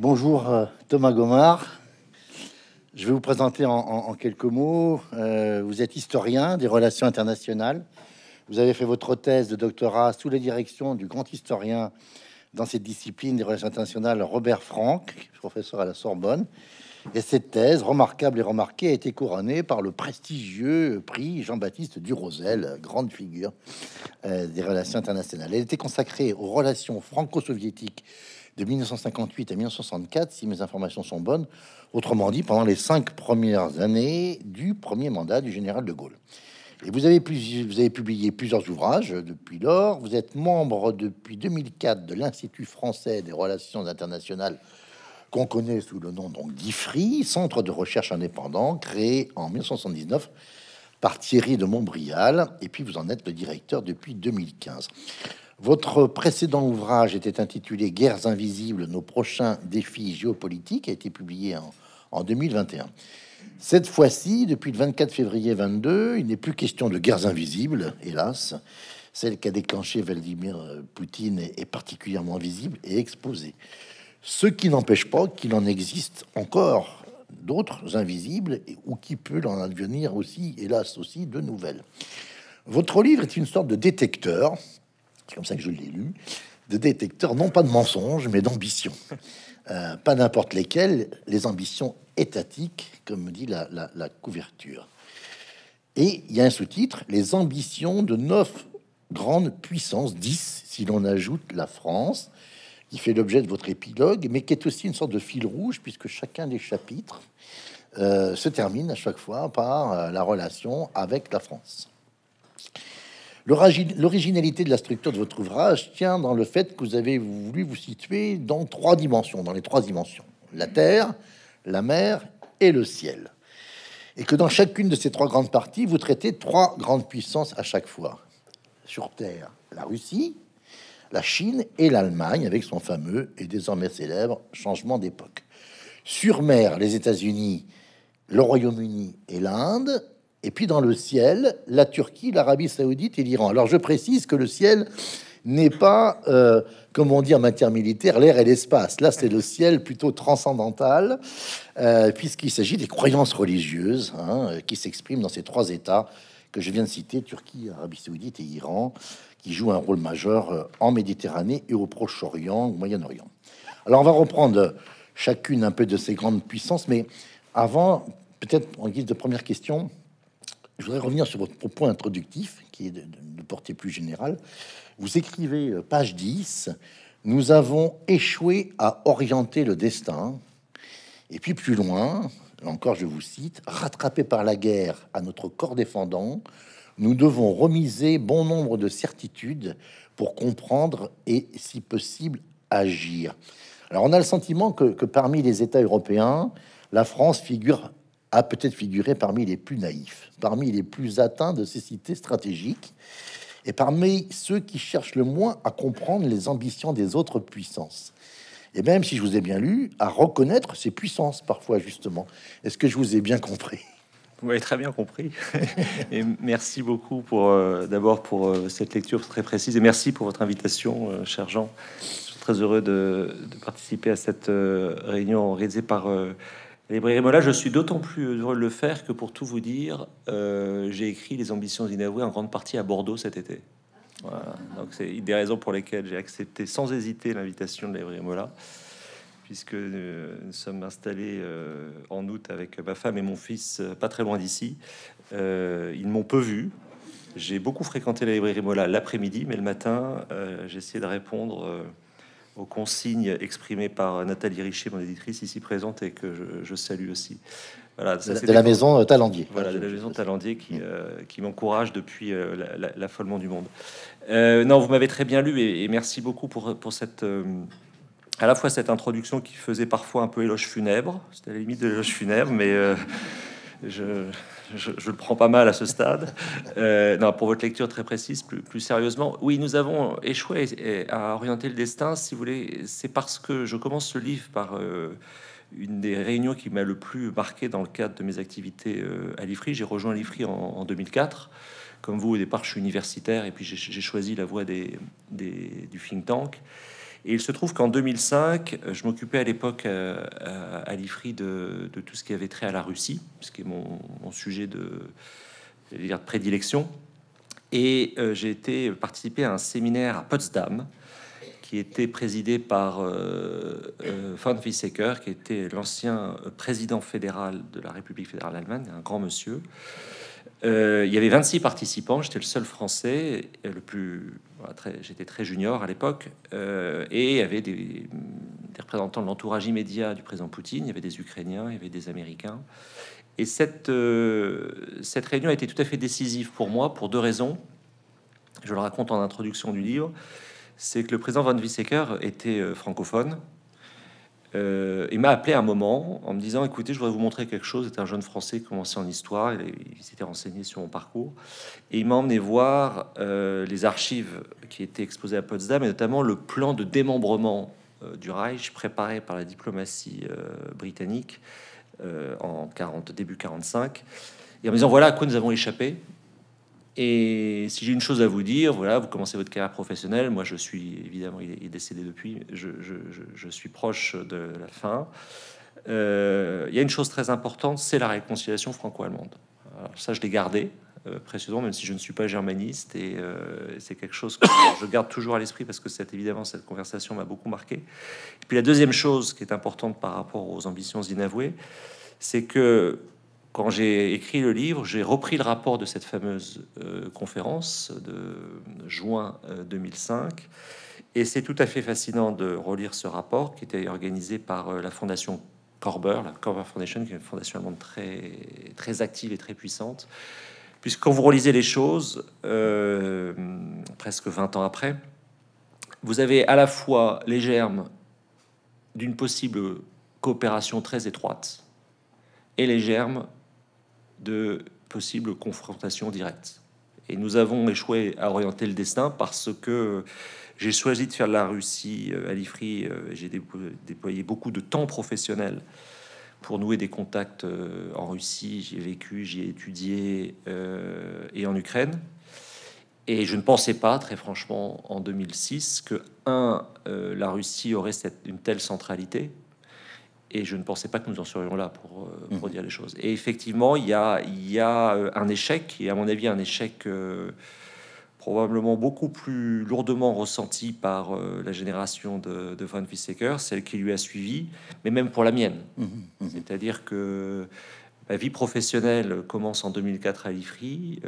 Bonjour euh, Thomas Gomard. Je vais vous présenter en, quelques mots. Euh, vous êtes historien des relations internationales. Vous avez fait votre thèse de doctorat sous la direction du grand historien dans cette discipline des relations internationales Robert Frank, professeur à la Sorbonne. Et cette thèse, remarquable et remarquée, a été couronnée par le prestigieux prix Jean-Baptiste Durosel, grande figure euh, des relations internationales. Elle était consacrée aux relations franco-soviétiques de 1958 à 1964, si mes informations sont bonnes. Autrement dit, pendant les cinq premières années du premier mandat du général de Gaulle. Et vous avez, vous avez publié plusieurs ouvrages depuis lors. Vous êtes membre depuis 2004 de l'Institut français des relations internationales, qu'on connaît sous le nom donc d'IFRI, Centre de recherche indépendant, créé en 1979 par Thierry de Montbrial. Et puis vous en êtes le directeur depuis 2015. Votre précédent ouvrage était intitulé Guerres invisibles, nos prochains défis géopolitiques, a été publié en, en 2021. Cette fois-ci, depuis le 24 février 22, il n'est plus question de guerres invisibles, hélas. Celle qu'a déclenché Vladimir Poutine est particulièrement visible et exposée. Ce qui n'empêche pas qu'il en existe encore d'autres invisibles ou qui peut en advenir aussi, hélas aussi, de nouvelles. Votre livre est une sorte de détecteur, c'est comme ça que je l'ai lu, de détecteur non pas de mensonges, mais d'ambitions. Euh, pas n'importe lesquelles, les ambitions étatiques, comme me dit la, couverture. Et il y a un sous-titre, les ambitions de neuf grandes puissances, 10 si l'on ajoute la France, qui fait l'objet de votre épilogue, mais qui est aussi une sorte de fil rouge, puisque chacun des chapitres euh, se termine à chaque fois par euh, la relation avec la France. L'origi- L'originalité de la structure de votre ouvrage tient dans le fait que vous avez voulu vous situer dans trois dimensions, dans les trois dimensions, la terre, la mer et le ciel. Et que dans chacune de ces trois grandes parties, vous traitez trois grandes puissances à chaque fois. Sur terre, la Russie, la Chine et l'Allemagne, avec son fameux et désormais célèbre changement d'époque. Sur mer, les États-Unis, le Royaume-Uni et l'Inde, et puis dans le ciel, la Turquie, l'Arabie Saoudite et l'Iran. Alors je précise que le ciel n'est pas, euh, comme on dit en matière militaire, l'air et l'espace. Là, c'est le ciel plutôt transcendantal, euh, puisqu'il s'agit des croyances religieuses hein, qui s'expriment dans ces trois États que je viens de citer, Turquie, Arabie Saoudite et Iran, qui jouent un rôle majeur euh, en Méditerranée et au Proche-Orient, au Moyen-Orient. Alors on va reprendre chacune un peu de ces grandes puissances, mais avant, peut-être en guise de première question, je voudrais revenir sur votre propos introductif, qui est de, de- portée plus générale. Vous écrivez, euh, page 10, Nous avons échoué à orienter le destin. Et puis plus loin, encore je vous cite, Rattrapés par la guerre à notre corps défendant, nous devons remiser bon nombre de certitudes pour comprendre et, si possible, agir. Alors on a le sentiment que, parmi les États européens, la France figure a peut-être figuré parmi les plus naïfs, parmi les plus atteints de cécité stratégique, et parmi ceux qui cherchent le moins à comprendre les ambitions des autres puissances. Et même si je vous ai bien lu, à reconnaître ces puissances parfois justement. Est-ce que je vous ai bien compris? Vous m'avez très bien compris. et merci beaucoup pour euh, d'abord pour euh, cette lecture très précise et merci pour votre invitation, euh, cher Jean. Je suis très heureux de, de participer à cette réunion organisée par librairie Mola. Je suis d'autant plus heureux de le faire que pour tout vous dire, j'ai écrit Les Ambitions inavouées en grande partie à Bordeaux cet été. Voilà. Donc c'est une des raisons pour lesquelles j'ai accepté sans hésiter l'invitation de la librairie Mola puisque euh, nous sommes installés euh, en août avec ma femme et mon fils, euh, pas très loin d'ici. Ils m'ont peu vu. J'ai beaucoup fréquenté la librairie Mola l'après-midi, mais le matin, j'ai essayé de répondre aux consignes exprimées par Nathalie Richer, mon éditrice ici présente, et que je, je salue aussi. Voilà, ça, de la maison Talandier. voilà, de la maison Talandier qui, euh, qui m'encourage depuis euh, la- la- l'affolement du monde. Euh, non, vous m'avez très bien lu et, et merci beaucoup pour, pour cette, à la fois cette introduction qui faisait parfois un peu éloge funèbre, c'était à la limite de l'éloge funèbre, mais euh, je, je, le prends pas mal à ce stade. Euh, non, pour votre lecture très précise, plus, plus sérieusement, oui, nous avons échoué à orienter le destin, si vous voulez, c'est parce que je commence ce livre par euh, une des réunions qui m'a le plus marqué dans le cadre de mes activités à l'IFRI. J'ai rejoint l'IFRI en, en 2004. Comme vous, au départ, je suis universitaire et puis j'ai choisi la voie des, des- du think tank. Et il se trouve qu'en 2005, je m'occupais à l'époque à, l'IFRI de, tout ce qui avait trait à la Russie, ce qui est mon, sujet de, prédilection. Et j'ai été participer à un séminaire à Potsdam qui était présidé par euh, euh, von Weizsäcker, qui était l'ancien président fédéral de la République fédérale allemande, un grand monsieur. Euh, il y avait 26 participants, j'étais le seul français, le plus, j'étais très junior à l'époque, et il y avait des, représentants de l'entourage immédiat du président Poutine, il y avait des Ukrainiens, il y avait des Américains. Et cette, cette réunion a été tout à fait décisive pour moi pour deux raisons. Je le raconte en introduction du livre c'est que le président Van Weizsäcker était euh, francophone. Euh, il m'a appelé un moment en me disant écoutez, je voudrais vous montrer quelque chose. C'était un jeune français qui commençait en histoire, il, s'était renseigné sur mon parcours. Et il m'a emmené voir euh, les archives qui étaient exposées à Potsdam et notamment le plan de démembrement du Reich préparé par la diplomatie britannique en 40, début 45 et en me disant voilà à quoi nous avons échappé et si j'ai une chose à vous dire, voilà, vous commencez votre carrière professionnelle. Moi, je suis évidemment, il est, décédé depuis. Je, suis proche de la fin. Euh, il y a une chose très importante, c'est la réconciliation franco-allemande. Ça, je l'ai gardé euh, précédemment, même si je ne suis pas germaniste, et euh, c'est quelque chose que je garde toujours à l'esprit parce que c'est évidemment cette conversation m'a beaucoup marqué. Et puis la deuxième chose qui est importante par rapport aux ambitions inavouées, c'est que quand j'ai écrit le livre, j'ai repris le rapport de cette fameuse euh, conférence de juin 2005. Euh, Et c'est tout à fait fascinant de relire ce rapport qui était organisé par euh, la fondation Korber, la Korber Foundation, qui est une fondation allemande très, très active et très puissante. Puisque quand vous relisez les choses, presque 20 ans après, vous avez à la fois les germes d'une possible coopération très étroite et les germes de possibles confrontations directes. Et nous avons échoué à orienter le destin parce que j'ai choisi de faire la Russie euh, à l'IFRI. Euh, j'ai déployé beaucoup de temps professionnel pour nouer des contacts euh, en Russie. J'y ai vécu, j'y ai étudié et en Ukraine. Et je ne pensais pas, très franchement, en 2006, que, un, la Russie aurait une telle centralité, et je ne pensais pas que nous en serions là pour, euh, pour mhm. dire les choses. Et effectivement, il y a, il y a euh, un échec, et à mon avis un échec euh, probablement beaucoup plus lourdement ressenti par la génération de, de Van Weizsäcker, celle qui lui a suivi, mais même pour la mienne. Mhm. Mhm. C'est-à-dire que ma vie professionnelle commence en 2004 à l'IFRI.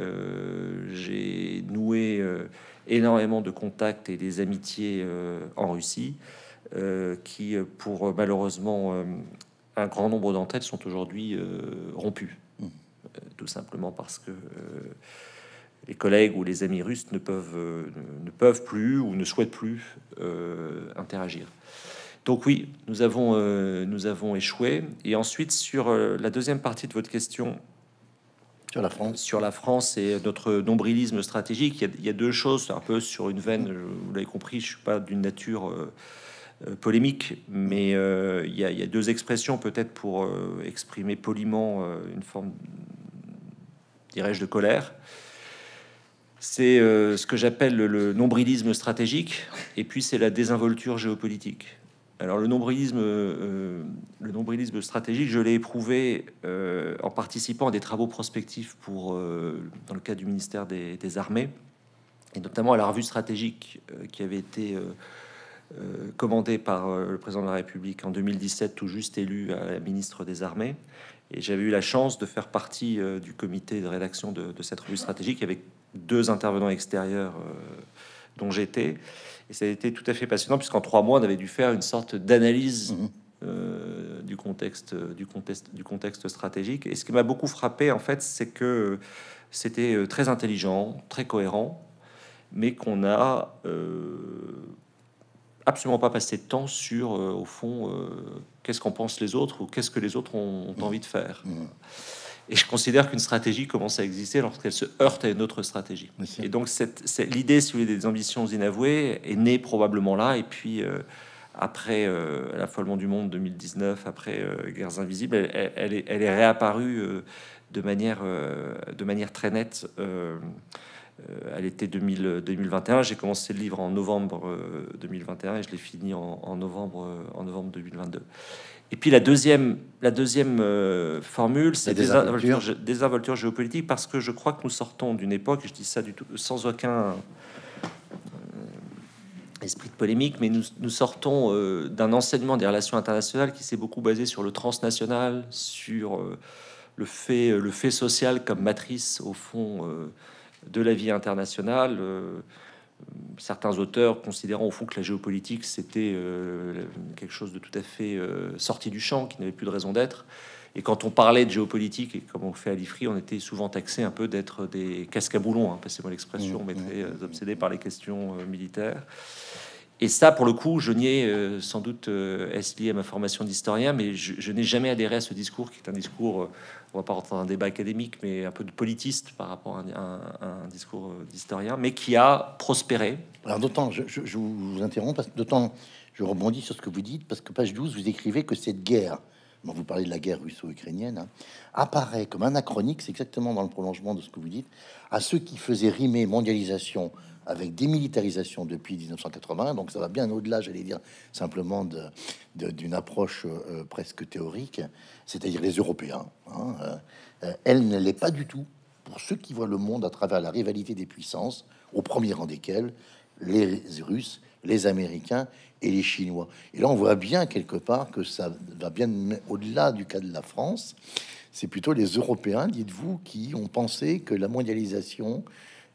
J'ai noué énormément de contacts et des amitiés en Russie. Euh, qui, euh, pour euh, malheureusement un grand nombre d'entre elles, sont aujourd'hui rompues. Mmh. tout simplement parce que les collègues ou les amis russes ne peuvent, ne peuvent plus ou ne souhaitent plus interagir. Donc oui, nous avons, nous avons échoué. Et ensuite, sur la deuxième partie de votre question, sur la France, sur la France et notre nombrilisme stratégique, il y a, il y a deux choses, un peu sur une veine, vous l'avez compris, je suis pas d'une nature polémique, mais euh, il y, a deux expressions peut-être pour euh, exprimer poliment une forme, dirais-je, de colère. C'est ce que j'appelle le, nombrilisme stratégique, et puis c'est la désinvolture géopolitique. Alors le nombrilisme, le nombrilisme stratégique, je l'ai éprouvé en participant à des travaux prospectifs pour, dans le cadre du ministère des, Armées, et notamment à la revue stratégique qui avait été euh, commandé par euh, le président de la République en 2017, tout juste élu à la ministre des Armées. Et j'avais eu la chance de faire partie euh, du comité de rédaction de, cette revue stratégique avec deux intervenants extérieurs dont j'étais. Et ça a été tout à fait passionnant, puisqu'en trois mois, on avait dû faire une sorte d'analyse mmh. du, contexte, du, contexte, du contexte stratégique. Et ce qui m'a beaucoup frappé, en fait, c'est que c'était très intelligent, très cohérent, mais qu'on a absolument pas passer de temps sur, euh, au fond, euh, qu'est-ce qu'en pensent les autres ou qu'est-ce que les autres ont, mmh. envie de faire. Mmh. Et je considère qu'une stratégie commence à exister lorsqu'elle se heurte à une autre stratégie. Et donc, cette, l'idée, si des ambitions inavouées est née probablement là. Et puis, euh, après l'affolement du monde 2019, après Guerres Invisibles, elle, est, elle est, réapparue de, manière, de manière très nette à l'été 2021. J'ai commencé le livre en novembre 2021 et je l'ai fini en, novembre, en novembre 2022. Et puis la deuxième, la deuxième formule, c'est des désinvolture géopolitique, parce que je crois que nous sortons d'une époque, je dis ça du tout, sans aucun esprit de polémique, mais nous, sortons euh, d'un enseignement des relations internationales qui s'est beaucoup basé sur le transnational, sur euh, le, fait, le fait social comme matrice, au fond, euh, de la vie internationale. certains auteurs considérant au fond que la géopolitique, c'était quelque chose de tout à fait sorti du champ, qui n'avait plus de raison d'être. Et quand on parlait de géopolitique, et comme on fait à l'IFRI, on était souvent taxé un peu d'être des cascaboulons, hein, passez-moi l'expression, mais mmh, très obsédés par les questions militaires. Et ça, pour le coup, je n'y ai euh, sans doute euh, est lié à ma formation d'historien, mais je, n'ai jamais adhéré à ce discours qui est un discours, euh, on va pas rentrer dans un débat académique, mais un peu de politiste par rapport à un, discours d'historien, mais qui a prospéré. Alors d'autant, je, vous interromps, parce que d'autant, je rebondis sur ce que vous dites, parce que page 12, vous écrivez que cette guerre, dont vous parlez de la guerre russo-ukrainienne, hein, apparaît comme anachronique, c'est exactement dans le prolongement de ce que vous dites, à ceux qui faisaient rimer mondialisation avec démilitarisation depuis 1980. Donc ça va bien au-delà, j'allais dire, simplement d'une approche euh, presque théorique, c'est-à-dire les Européens. Hein, euh, elle ne l'est pas du tout pour ceux qui voient le monde à travers la rivalité des puissances, au premier rang desquels les Russes, les Américains et les Chinois. Et là, on voit bien quelque part que ça va bien au-delà du cas de la France. C'est plutôt les Européens, dites-vous, qui ont pensé que la mondialisation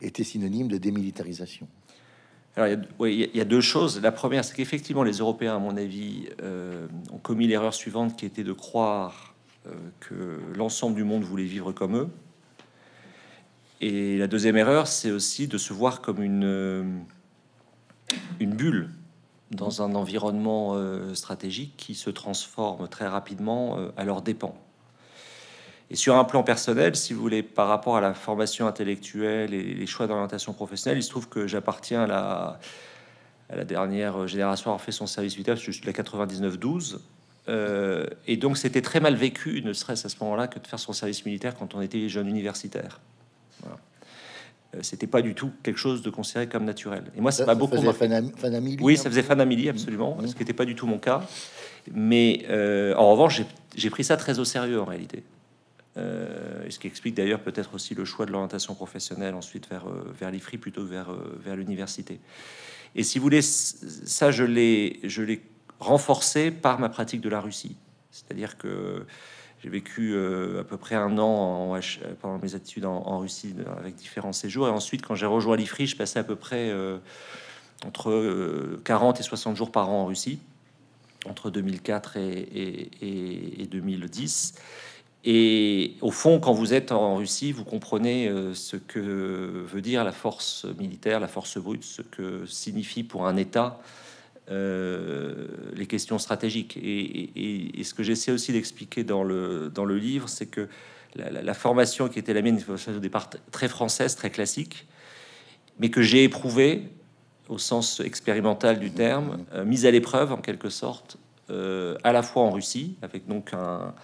était synonyme de démilitarisation. Alors, il, y a, deux choses. La première, c'est qu'effectivement, les Européens, à mon avis, euh, ont commis l'erreur suivante qui était de croire euh, que l'ensemble du monde voulait vivre comme eux. Et la deuxième erreur, c'est aussi de se voir comme une, euh, une bulle dans un environnement stratégique qui se transforme très rapidement à leurs dépens. Et sur un plan personnel, si vous voulez, par rapport à la formation intellectuelle et les choix d'orientation professionnelle, il se trouve que j'appartiens à la, à la dernière génération à avoir fait son service militaire, je suis de la 99-12. Euh, et donc c'était très mal vécu, ne serait-ce à ce moment-là, que de faire son service militaire quand on était jeune universitaire. Voilà. Euh, c'était pas du tout quelque chose de considéré comme naturel. Et moi, ça m'a beaucoup. oui, ça faisait famille, absolument, ce qui n'était pas du tout mon cas. Mais euh, en revanche, j'ai pris ça très au sérieux en réalité. Euh, et ce qui explique d'ailleurs peut-être aussi le choix de l'orientation professionnelle ensuite vers, euh, l'IFRI plutôt euh, vers l'université. Et si vous voulez, ça je l'ai, renforcé par ma pratique de la Russie. C'est-à-dire que j'ai vécu à peu près un an en, pendant mes études en, Russie avec différents séjours. Et ensuite, quand j'ai rejoint l'IFRI, je passais à peu près entre 40 et 60 jours par an en Russie, entre 2004 et, et, et 2010. Et au fond, quand vous êtes en Russie, vous comprenez euh, ce que veut dire la force militaire, la force brute, ce que signifie pour un État euh, les questions stratégiques. Et, ce que j'essaie aussi d'expliquer dans le, dans le livre, c'est que la, formation qui était la mienne, au départ très française, très classique, mais que j'ai éprouvée au sens expérimental du terme, euh, mise à l'épreuve en quelque sorte, à la fois en Russie, avec donc un,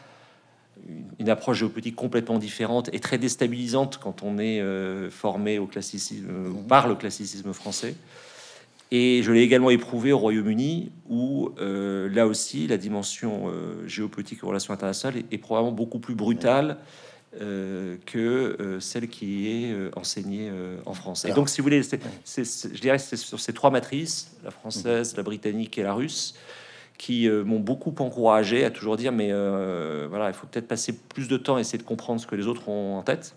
une approche géopolitique complètement différente et très déstabilisante quand on est euh, formé au classicisme, euh, mhm. par le classicisme français. Et je l'ai également éprouvé au Royaume-Uni, où euh, là aussi la dimension géopolitique et relations internationales est, probablement beaucoup plus brutale que celle qui est enseignée en France. Et donc, si vous voulez, je dirais c'est sur ces trois matrices, la française, la britannique et la russe, qui euh, m'ont beaucoup encouragé à toujours dire mais euh, voilà, il faut peut-être passer plus de temps, essayer de comprendre ce que les autres ont en tête.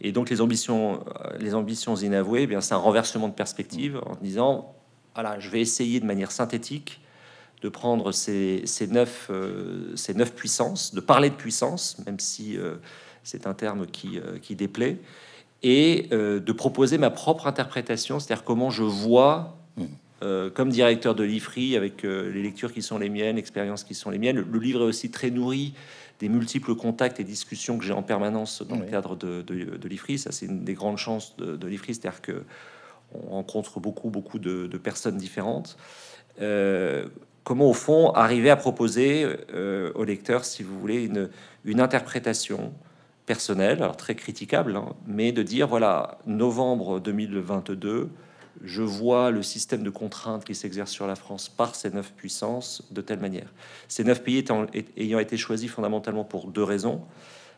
Et donc les ambitions, euh, les ambitions inavouées, eh bien c'est un renversement de perspective en disant voilà, je vais essayer de manière synthétique de prendre ces, ces neuf, ces neuf puissances, de parler de puissance, même si c'est un terme qui, qui déplaît, et de proposer ma propre interprétation, c'est-à-dire comment je vois. Euh, comme directeur de l'IFRI, avec euh, les lectures qui sont les miennes, expériences qui sont les miennes. Le, livre est aussi très nourri des multiples contacts et discussions que j'ai en permanence dans le cadre de, de, l'IFRI. Ça, c'est une des grandes chances de, l'IFRI, c'est-à-dire que on rencontre beaucoup, beaucoup de, personnes différentes. Euh, comment, au fond, arriver à proposer au lecteur, si vous voulez, une, une interprétation personnel, alors très critiquable, hein, mais de dire voilà, novembre 2022, je vois le système de contraintes qui s'exerce sur la France par ces neuf puissances de telle manière. Ces neuf pays étant, ayant été choisis fondamentalement pour deux raisons.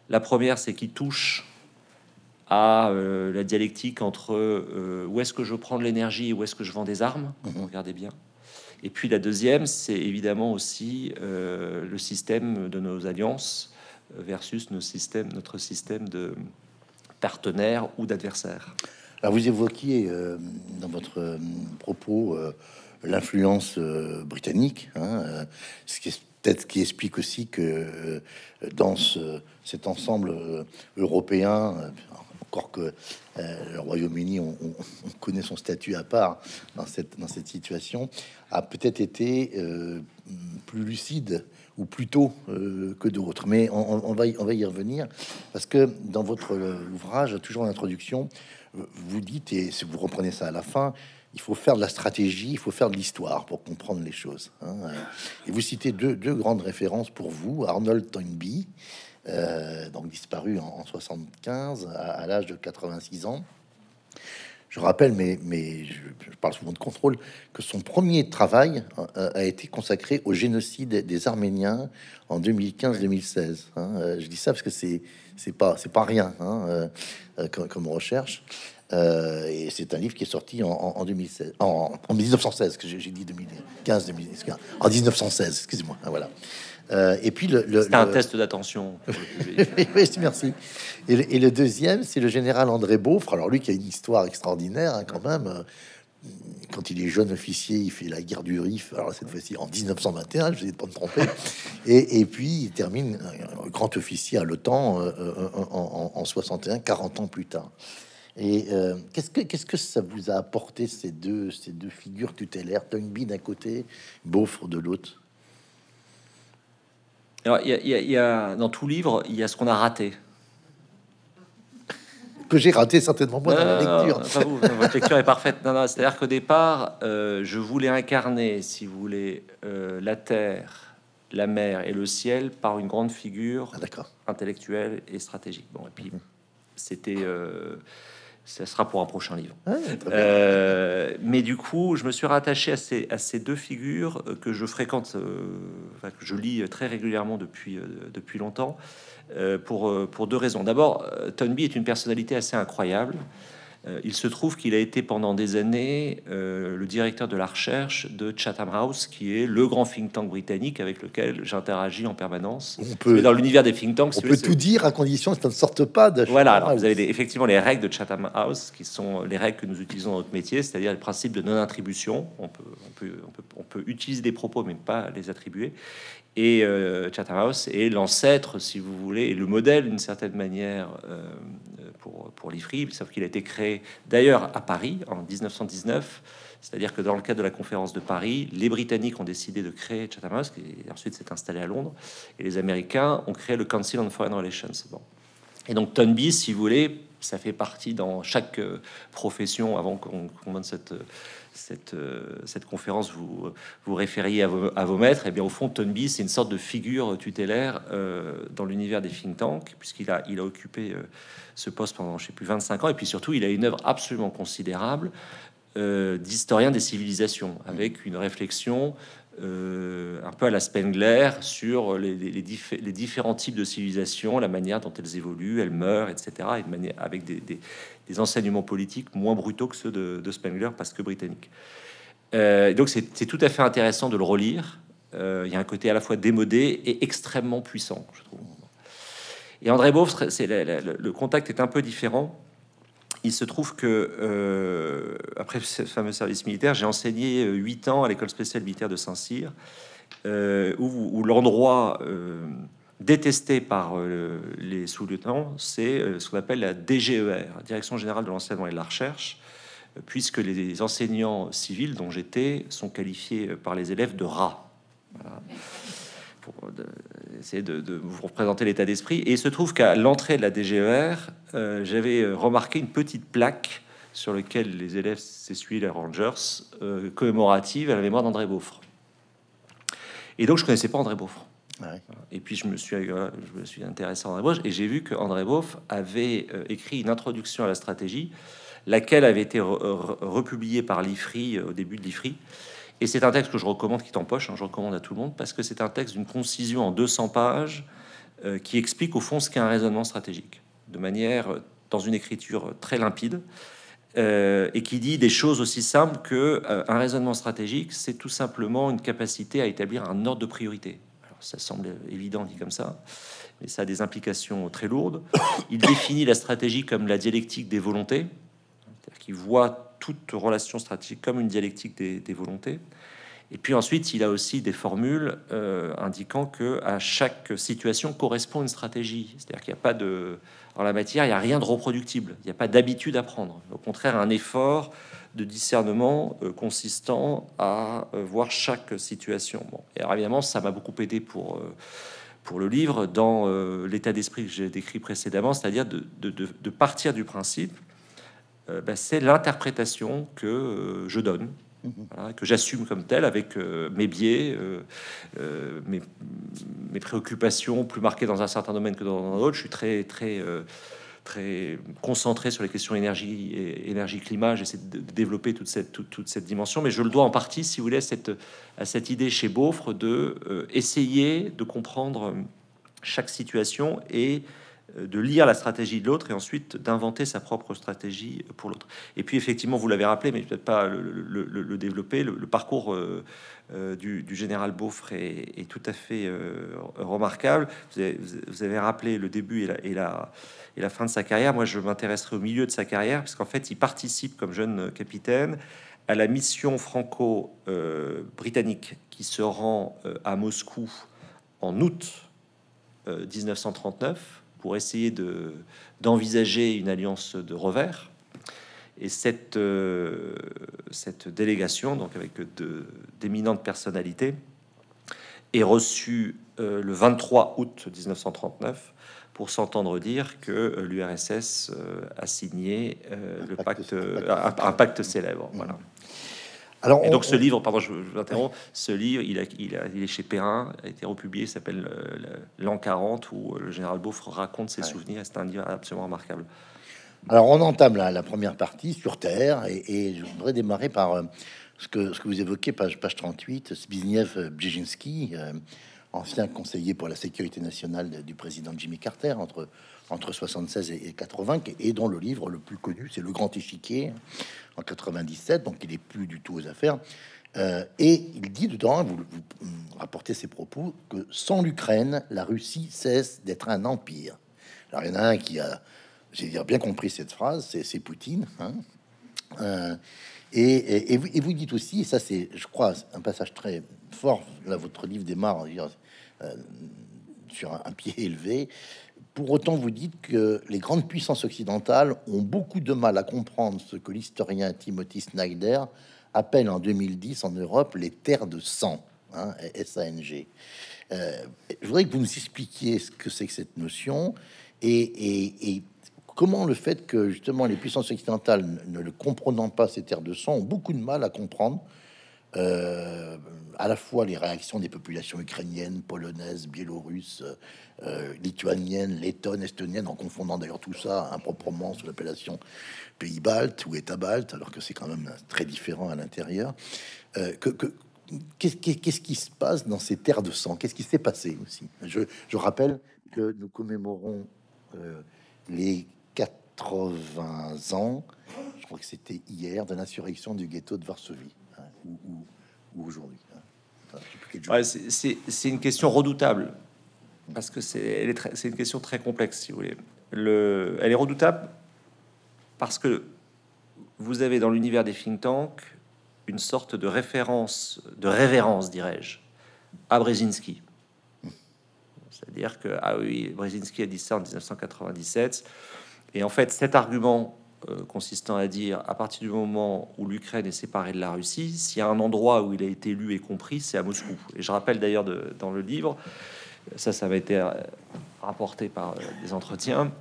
La première, c'est qu'ils touchent à euh, la dialectique entre euh, où est-ce que je prends de l'énergie et où est-ce que je vends des armes. Mhm. Regardez bien. Et puis la deuxième, c'est évidemment aussi euh, le système de nos alliances versus nos systèmes, notre système de partenaires ou d'adversaires. Alors vous évoquiez dans votre propos l'influence britannique, hein, ce qui est peut-être qui explique aussi que dans cet ensemble européen, encore que euh, le Royaume-Uni, on, connaît son statut à part dans cette, dans cette situation, a peut-être été euh, plus lucide ou plus tôt euh, que d'autres. Mais on, va y, on va y revenir parce que dans votre ouvrage, toujours en introduction, vous dites, et si vous reprenez ça à la fin, il faut faire de la stratégie, il faut faire de l'histoire pour comprendre les choses. Hein. Et vous citez deux, deux, grandes références pour vous, Arnold Toynbee, euh, donc disparu en, 75 à, l'âge de 86 ans. Je rappelle, mais, mais je, parle souvent de contrôle, que son premier travail euh, a été consacré au génocide des Arméniens en 2015-2016. Hein. Euh, je dis ça parce que c'est c'est pas c'est pas rien hein, comme, recherche. et c'est un livre qui est sorti en, en, 2016, en, 1916, que j'ai dit 2015, 2016, en 1916, excusez-moi. Voilà. Euh, et puis le, c'est un test d'attention. oui, merci. Et le, deuxième, c'est le général André Beaufre. Alors lui qui a une histoire extraordinaire hein, quand même. Euh, quand il est jeune officier, il fait la guerre du Rif. Alors cette fois-ci en 1921, je vais pas me tromper. Et, et, puis il termine un grand officier à l'OTAN euh, en, en, 61, 40 ans plus tard. Et qu'est-ce que qu'est-ce que ça vous a apporté ces deux ces deux figures tutélaires, Toynbee d'un côté, Beaufre de l'autre alors, il y, a, dans tout livre, il y a ce qu'on a raté. Que j'ai raté certainement moi dans la lecture. votre lecture est parfaite. Non, non, c'est-à-dire qu'au départ, euh, je voulais incarner, si vous voulez, euh, la terre, la mer et le ciel par une grande figure ah, intellectuelle et stratégique. Bon, et puis mhm. c'était euh, ça sera pour un prochain livre. Ah, euh, mais du coup, je me suis rattaché à ces, à ces deux figures que je fréquente, euh, que je lis très régulièrement depuis, depuis longtemps, pour, pour deux raisons. D'abord, Tonby est une personnalité assez incroyable. Euh, il se trouve qu'il a été pendant des années euh, le directeur de la recherche de Chatham House, qui est le grand think tank britannique avec lequel j'interagis en permanence. On peut, dans l'univers des think tanks, on peut tout dire à condition que ça ne sorte pas de. Voilà, vous avez effectivement les règles de Chatham House, qui sont les règles que nous utilisons dans notre métier, c'est-à-dire le principe de non-attribution. On peut, on, peut, on, peut, on peut utiliser des propos, mais pas les attribuer. Et euh, Chatham House est l'ancêtre, si vous voulez, et le modèle d'une certaine manière euh, pour, pour l'IFRI, sauf qu'il a été créé d'ailleurs à Paris en 1919. C'est-à-dire que dans le cadre de la conférence de Paris, les Britanniques ont décidé de créer Chatham House, qui ensuite s'est installé à Londres, et les Américains ont créé le Council on Foreign Relations. Bon. Et donc Tonby, si vous voulez, ça fait partie dans chaque euh, profession, avant qu'on qu cette cette, euh, cette conférence, vous vous référiez à vos, maîtres, et eh bien au fond, Tonby, c'est une sorte de figure tutélaire euh, dans l'univers des think tanks, puisqu'il a, il a occupé euh, ce poste pendant, je sais plus, 25 ans, et puis surtout, il a une œuvre absolument considérable d'historien des civilisations, avec une réflexion euh, un peu à la Spengler sur les, différents types de civilisations, la manière dont elles évoluent, elles meurent, etc. Et manière, avec des, enseignements politiques moins brutaux que ceux de, Spengler parce que britanniques. Euh, donc c'est tout à fait intéressant de le relire. Euh, il y a un côté à la fois démodé et extrêmement puissant, je trouve. Et André Beauvre, c'est le contact est un peu différent il se trouve que, euh, après ce fameux service militaire, j'ai enseigné euh, huit ans à l'école spéciale militaire de Saint-Cyr, euh, où, l'endroit détesté par les sous-lieutenants, c'est ce qu'on appelle la DGER, Direction générale de l'enseignement et de la recherche, puisque les enseignants civils dont j'étais sont qualifiés par les élèves de rats pour essayer de, vous représenter l'état d'esprit. Et il se trouve qu'à l'entrée de la DGER, euh, j'avais euh, remarqué une petite plaque sur laquelle les élèves s'essuient les Rangers, euh, commémorative à la mémoire d'André Beaufre. Et donc je connaissais pas André Beaufre. Et puis je me suis, euh, je me suis intéressé à André Boff et j'ai vu que André Boff avait euh, écrit une introduction à la stratégie, laquelle avait été republiée par l'IFRI au début de l'IFRI. Et c'est un texte que je recommande, qui t'empoche, hein, je recommande à tout le monde, parce que c'est un texte d'une concision en 200 pages qui explique au fond ce qu'est un raisonnement stratégique, de manière, dans une écriture très limpide. Euh, et qui dit des choses aussi simples que euh, un raisonnement stratégique, c'est tout simplement une capacité à établir un ordre de priorité. Alors, ça semble évident dit comme ça, mais ça a des implications très lourdes. Il définit la stratégie comme la dialectique des volontés, c'est-à-dire qu'il voit toute relation stratégique comme une dialectique des, volontés. Et puis ensuite, il a aussi des formules euh, indiquant que à chaque situation correspond une stratégie, c'est-à-dire qu'il n'y a pas de en la matière, il n'y a rien de reproductible, il n'y a pas d'habitude à prendre. Au contraire, un effort de discernement euh, consistant à euh, voir chaque situation. Bon. Et évidemment, ça m'a beaucoup aidé pour, pour le livre dans l'état d'esprit que j'ai décrit précédemment, c'est-à-dire de, de, partir du principe, ben, c'est l'interprétation que je donne que j'assume comme tel avec euh, mes biais, euh, euh, mes, mes, préoccupations plus marquées dans un certain domaine que dans d'autres. Je suis très, très, très concentré sur les questions énergie et énergie climat. J'essaie de développer toute cette, toute, cette dimension, mais je le dois en partie, si vous voulez, à cette, à cette idée chez Beaufre de essayer de comprendre chaque situation et euh, de lire la stratégie de l'autre et ensuite d'inventer sa propre stratégie pour l'autre. Et puis effectivement, vous l'avez rappelé, mais peut-être pas le, développer, le, parcours euh, euh, du, général Beaufre est, tout à fait remarquable. Vous avez, rappelé le début et la, et, la, et la fin de sa carrière. Moi, je m'intéresserai au milieu de sa carrière, parce qu'en fait, il participe comme jeune capitaine à la mission franco-britannique qui se rend à Moscou en août 1939 pour essayer de, d'envisager une alliance de revers. Et cette, euh, cette délégation, donc avec de, d'éminentes personnalités, est reçue euh, le 23 août 1939 pour s'entendre dire que euh, l'URSS a signé le pacte, un, pacte célèbre. Voilà. Alors, et donc ce livre, pardon, je, je l'interromps, ce livre, il, a, il, a, il, est chez Perrin, a été republié, s'appelle euh, L'an 40, où euh, le général Beaufort raconte ses souvenirs, c'est un livre absolument remarquable. Alors on entame la, la première partie sur Terre, et, et, je voudrais démarrer par euh, ce, que, ce que vous évoquez, page, page 38, Zbigniew Brzezinski, ancien conseiller pour la sécurité nationale du président Jimmy Carter, entre entre 76 et 80, et dont le livre le plus connu, c'est Le Grand Échiquier, en 97, donc il est plus du tout aux affaires. Euh, et il dit dedans, vous, vous, rapportez ses propos, que sans l'Ukraine, la Russie cesse d'être un empire. Alors il y en a un qui a, j'ai dire, bien compris cette phrase, c'est Poutine. Hein. Euh, et, et, vous, dites aussi, et ça c'est, je crois, un passage très fort, là votre livre démarre euh, sur un, pied élevé, pour autant, vous dites que les grandes puissances occidentales ont beaucoup de mal à comprendre ce que l'historien Timothy Snyder appelle en 2010 en Europe les terres de sang, hein, SANG. Euh, je voudrais que vous nous expliquiez ce que c'est que cette notion et, comment le fait que justement les puissances occidentales, ne le comprenant pas ces terres de sang, ont beaucoup de mal à comprendre euh, à la fois les réactions des populations ukrainiennes, polonaises, biélorusses, euh, lituaniennes, lettonnes, estoniennes, en confondant d'ailleurs tout ça improprement sous l'appellation pays baltes ou État baltes, alors que c'est quand même très différent à l'intérieur. Euh, que, qu'est-ce, qui se passe dans ces terres de sang? Qu'est-ce qui s'est passé aussi? Je, rappelle que nous commémorons les 80 ans, je crois que c'était hier, de l'insurrection du ghetto de Varsovie ou, aujourd'hui hein. C'est une question redoutable parce que c'est une question très complexe, si vous voulez. Le, elle est redoutable parce que vous avez dans l'univers des think tanks une sorte de référence, de révérence, dirais-je, à Brzezinski. C'est-à-dire que, ah oui, Brzezinski a dit ça en 1997. Et en fait, cet argument consistant à dire à partir du moment où l'Ukraine est séparée de la Russie, s'il y a un endroit où il a été lu et compris, c'est à Moscou. Et je rappelle d'ailleurs dans le livre, ça, ça va été euh, rapporté par euh, des entretiens,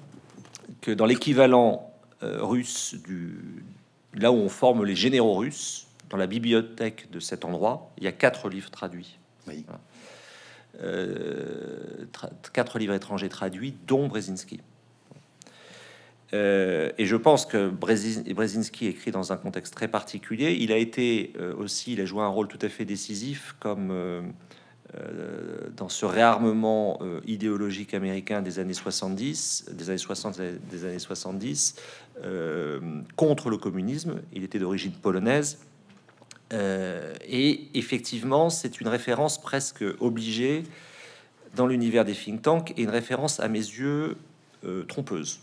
que dans l'équivalent russe du là où on forme les généraux russes, dans la bibliothèque de cet endroit, il y a quatre livres traduits. quatre livres étrangers traduits, dont Brzezinski. Et je pense que Brzezinski écrit dans un contexte très particulier. Il a été aussi, il a joué un rôle tout à fait décisif comme euh, dans ce réarmement euh, idéologique américain des années 70, des années 60, des années 70, euh, contre le communisme. Il était d'origine polonaise. et effectivement, c'est une référence presque obligée dans l'univers des think tanks et une référence à mes yeux trompeuse.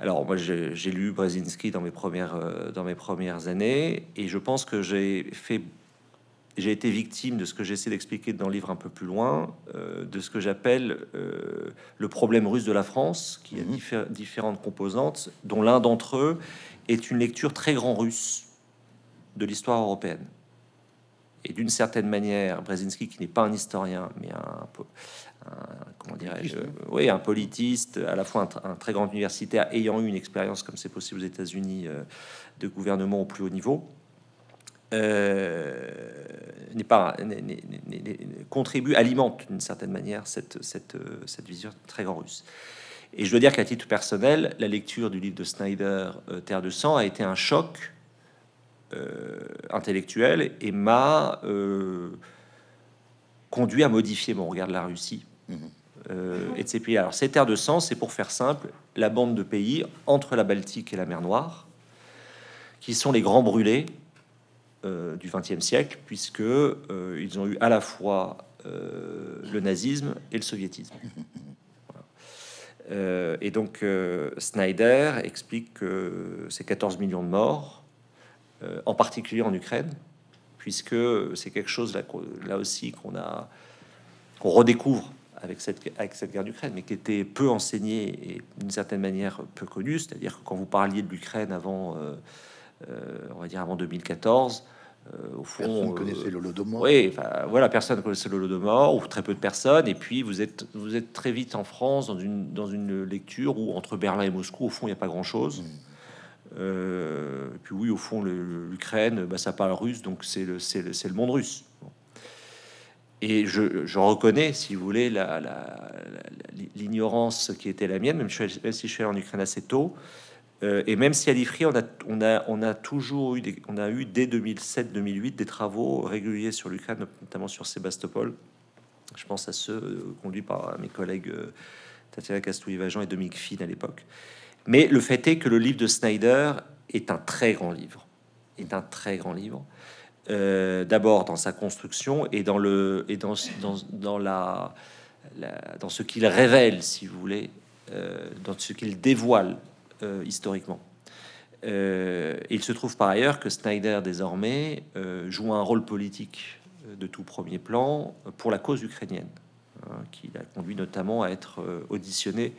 Alors moi j'ai lu Brzezinski dans mes premières dans mes premières années et je pense que j'ai fait j'ai été victime de ce que j'essaie d'expliquer dans le livre un peu plus loin, euh, de ce que j'appelle euh, le problème russe de la France, qui a mhm. différentes composantes, dont l'un d'entre eux est une lecture très grand russe de l'histoire européenne. Et d'une certaine manière, Brzezinski, qui n'est pas un historien, mais un, comment dirais-je, oui, un politiste, à la fois un, très grand universitaire ayant eu une expérience, comme c'est possible aux États-Unis, euh, de gouvernement au plus haut niveau, euh, n'est pas contribue, alimente d'une certaine manière cette, cette, cette, vision très grand russe. Et je dois dire qu'à titre personnel, la lecture du livre de Snyder, euh, Terre de sang, a été un choc euh, intellectuel et m'a conduit à modifier mon regard de la Russie. Mmh. et de ses pays. Alors, ces terres de sang, c'est pour faire simple, la bande de pays entre la Baltique et la mer Noire, qui sont les grands brûlés euh, du XXe siècle, puisque euh, ils ont eu à la fois euh, le nazisme et le soviétisme. et donc Snyder explique que c'est 14 millions de morts, en particulier en Ukraine, puisque c'est quelque chose là, là aussi qu'on a qu'on redécouvre avec cette, avec cette guerre d'Ukraine, mais qui était peu enseigné et d'une certaine manière peu connu. C'est-à-dire que quand vous parliez de l'Ukraine avant euh, on va dire avant 2014. Euh, au fond, personne connaissait euh, l'Holodomor. Oui, enfin, voilà, personne connaissait l'Holodomor, ou très peu de personnes. Et puis, vous êtes, vous êtes très vite en France dans une, dans une lecture où, entre Berlin et Moscou, au fond, il n'y a pas grand-chose. Mm. puis oui, au fond, l'Ukraine, bah, ça parle russe, donc c'est le, le, le, monde russe. Et je, reconnais, si vous voulez, l'ignorance qui était la mienne, même, si je suis allé en Ukraine assez tôt. Euh, et même si à l'IFRI, on a toujours eu, des, on a eu dès 2007-2008 des travaux réguliers sur l'Ukraine, notamment sur Sébastopol. Je pense à ceux euh, conduits par mes collègues euh, Tatiana Castouille-Vajan et Dominique Fine à l'époque. Mais le fait est que le livre de Snyder est un très grand livre, est un très grand livre. D'abord dans sa construction et dans ce qu'il révèle, si vous voulez, dans ce qu'il dévoile euh, historiquement. Euh, il se trouve par ailleurs que Snyder désormais euh, joue un rôle politique de tout premier plan pour la cause ukrainienne, hein, qui l'a conduit notamment à être auditionné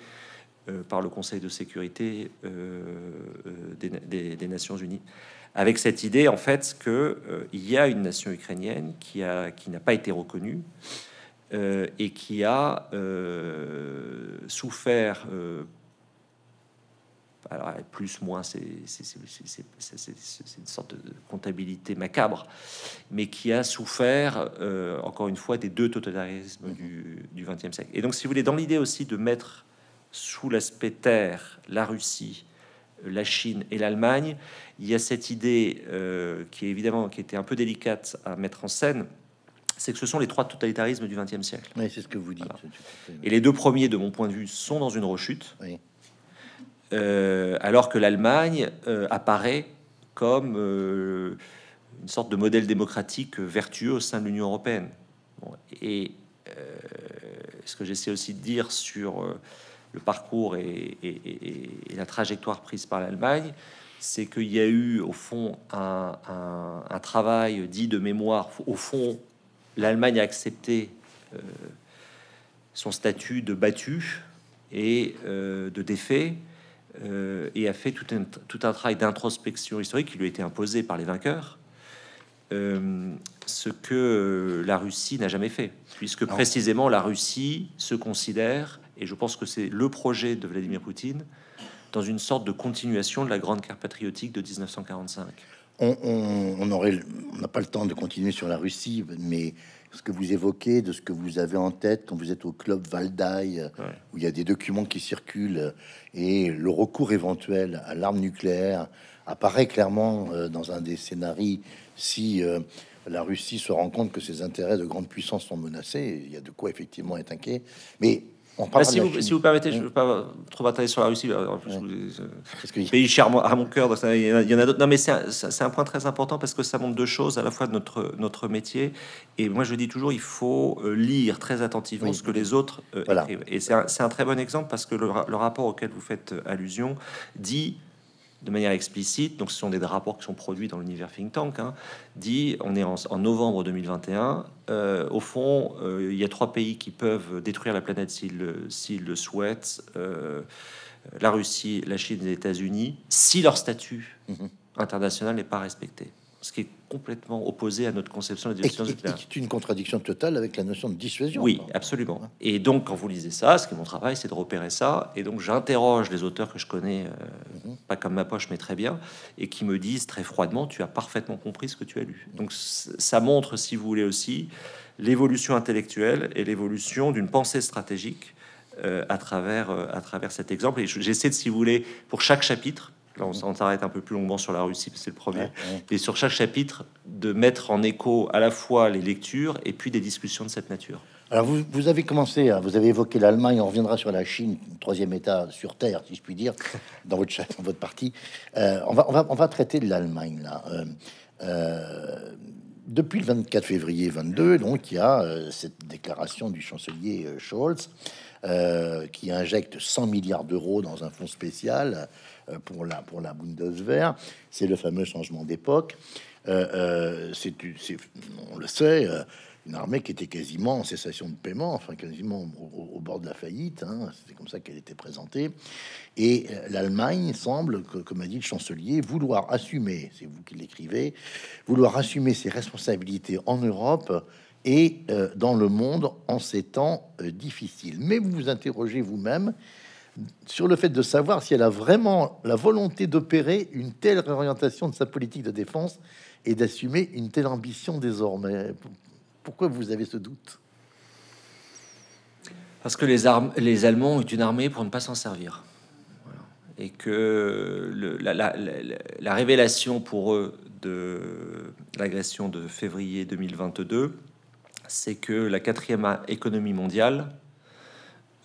par le Conseil de sécurité des, Nations Unies, avec cette idée en fait que il y a une nation ukrainienne qui a qui n'a pas été reconnue et qui a souffert alors plus, moins, c'est une sorte de comptabilité macabre, mais qui a souffert, euh, encore une fois, des deux totalitarismes du XXe siècle. Et donc, si vous voulez, dans l'idée aussi de mettre sous l'aspect terre la Russie, la Chine et l'Allemagne, il y a cette idée euh, qui est évidemment qui était un peu délicate à mettre en scène, c'est que ce sont les trois totalitarismes du XXe siècle. Oui, c'est ce que vous dites. Et les deux premiers, de mon point de vue, sont dans une rechute. Oui. Euh, alors que l'Allemagne euh, apparaît comme une sorte de modèle démocratique vertueux au sein de l'Union européenne. et ce que j'essaie aussi de dire sur le parcours et, la trajectoire prise par l'Allemagne, c'est qu'il y a eu au fond un, un, travail dit de mémoire. Au fond, l'Allemagne a accepté son statut de battu et de défait euh, et a fait tout un, tout un travail d'introspection historique qui lui a été imposé par les vainqueurs, euh, ce que euh, la Russie n'a jamais fait, puisque précisément la Russie se considère, et je pense que c'est le projet de Vladimir Poutine, dans une sorte de continuation de la grande carte patriotique de 1945. On, on, on aurait, on n'a pas le temps de continuer sur la Russie, mais ce que vous évoquez, de ce que vous avez en tête quand vous êtes au club Valdaï, où il y a des documents qui circulent, et le recours éventuel à l'arme nucléaire apparaît clairement euh, dans un des scénarios si euh, la Russie se rend compte que ses intérêts de grande puissance sont menacés. Il y a de quoi effectivement être inquiet. Mais bah, si, vous, si, vous, permettez, je ne veux pas trop batailler sur la Russie. En plus, pays cher à mon cœur. Il y en a, d'autres. Non, mais c'est un, un, point très important parce que ça montre deux choses à la fois de notre, notre métier. Et moi, je dis toujours, il faut euh, lire très attentivement ce que les autres euh, écrivent. Et c'est un, un, très bon exemple parce que le, le rapport auquel vous faites euh, allusion dit de manière explicite, donc ce sont des rapports qui sont produits dans l'univers think tank, hein, dit, on est en, novembre 2021, euh, au fond, euh, il y a trois pays qui peuvent détruire la planète s'ils le souhaitent, euh, la Russie, la Chine et les États-Unis, si leur statut mhm. international n'est pas respecté ce qui est complètement opposé à notre conception de la dissuasion nucléaire. C'est une contradiction totale avec la notion de dissuasion. Oui, absolument. Et donc, quand vous lisez ça, ce qui est mon travail, c'est de repérer ça. Et donc, j'interroge les auteurs que je connais, euh, mhm. pas comme ma poche, mais très bien, et qui me disent très froidement, tu as parfaitement compris ce que tu as lu. Donc, ça montre, si vous voulez aussi, l'évolution intellectuelle et l'évolution d'une pensée stratégique euh, à travers euh, à travers cet exemple. Et j'essaie de, si vous voulez, pour chaque chapitre, Là, on s'arrête un peu plus longuement sur la Russie, c'est le premier. Et sur chaque chapitre, de mettre en écho à la fois les lectures et puis des discussions de cette nature. Alors, vous, vous avez commencé, hein, vous avez évoqué l'Allemagne, on reviendra sur la Chine, troisième État sur Terre, si je puis dire, dans votre, dans votre partie. Euh, on, va, on, va, on va traiter de l'Allemagne, là. Euh, euh, depuis le 24 février 22, donc, il y a cette déclaration du chancelier Scholz qui injecte 100 milliards d'euros dans un fonds spécial pour la, pour la Bundeswehr. C'est le fameux changement d'époque. Euh, euh, on le sait, une armée qui était quasiment en cessation de paiement, enfin quasiment au, bord de la faillite. Hein. c'est comme ça qu'elle était présentée. Et l'Allemagne semble, comme a dit le chancelier, vouloir assumer, c'est vous qui l'écrivez, vouloir assumer ses responsabilités en Europe et dans le monde en ces temps difficiles. Mais vous vous interrogez vous-même sur le fait de savoir si elle a vraiment la volonté d'opérer une telle réorientation de sa politique de défense et d'assumer une telle ambition désormais. Pourquoi vous avez ce doute? Parce que les, armes, les Allemands ont une armée pour ne pas s'en servir. Et que la, révélation pour eux de l'agression de février 2022, c'est que la quatrième économie mondiale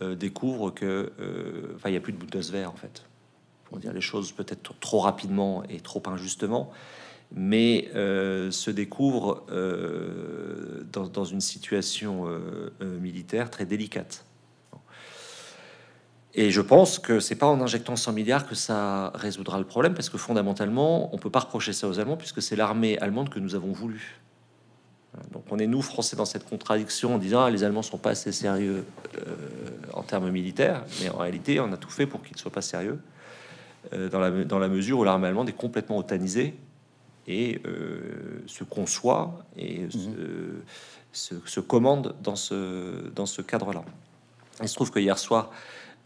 découvre que, euh, il n'y a plus de Bundeswehr en fait, pour dire les choses peut-être trop rapidement et trop injustement, mais euh, se découvre dans, dans, une situation militaire très délicate. Et je pense que c'est pas en injectant 100 milliards que ça résoudra le problème, parce que fondamentalement, on peut pas reprocher ça aux Allemands, puisque c'est l'armée allemande que nous avons voulu. Donc on est nous Français dans cette contradiction en disant ah, les Allemands sont pas assez sérieux euh, en termes militaires, mais en réalité on a tout fait pour qu'ils ne soient pas sérieux euh, dans, la, dans la mesure où l'armée allemande est complètement otanisée et euh, se conçoit et mhm. se, commande dans ce, dans ce cadre-là. Il se trouve que hier soir,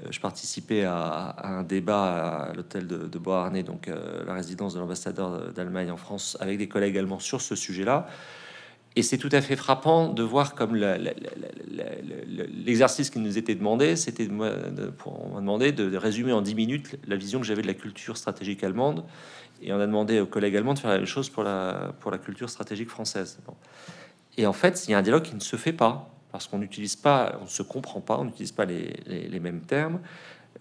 je participais à, un débat à l'hôtel de, de Beauharnais, donc la résidence de l'ambassadeur d'Allemagne en France, avec des collègues allemands sur ce sujet-là. Et c'est tout à fait frappant de voir comme l'exercice qui nous était demandé, c'était on m'a demandé de résumer en 10 minutes la vision que j'avais de la culture stratégique allemande, et on a demandé aux collègues allemands de faire la même chose pour la, pour la culture stratégique française. Et en fait, il y a un dialogue qui ne se fait pas, parce qu'on n'utilise pas, on ne se comprend pas, on n'utilise pas les, les, mêmes termes.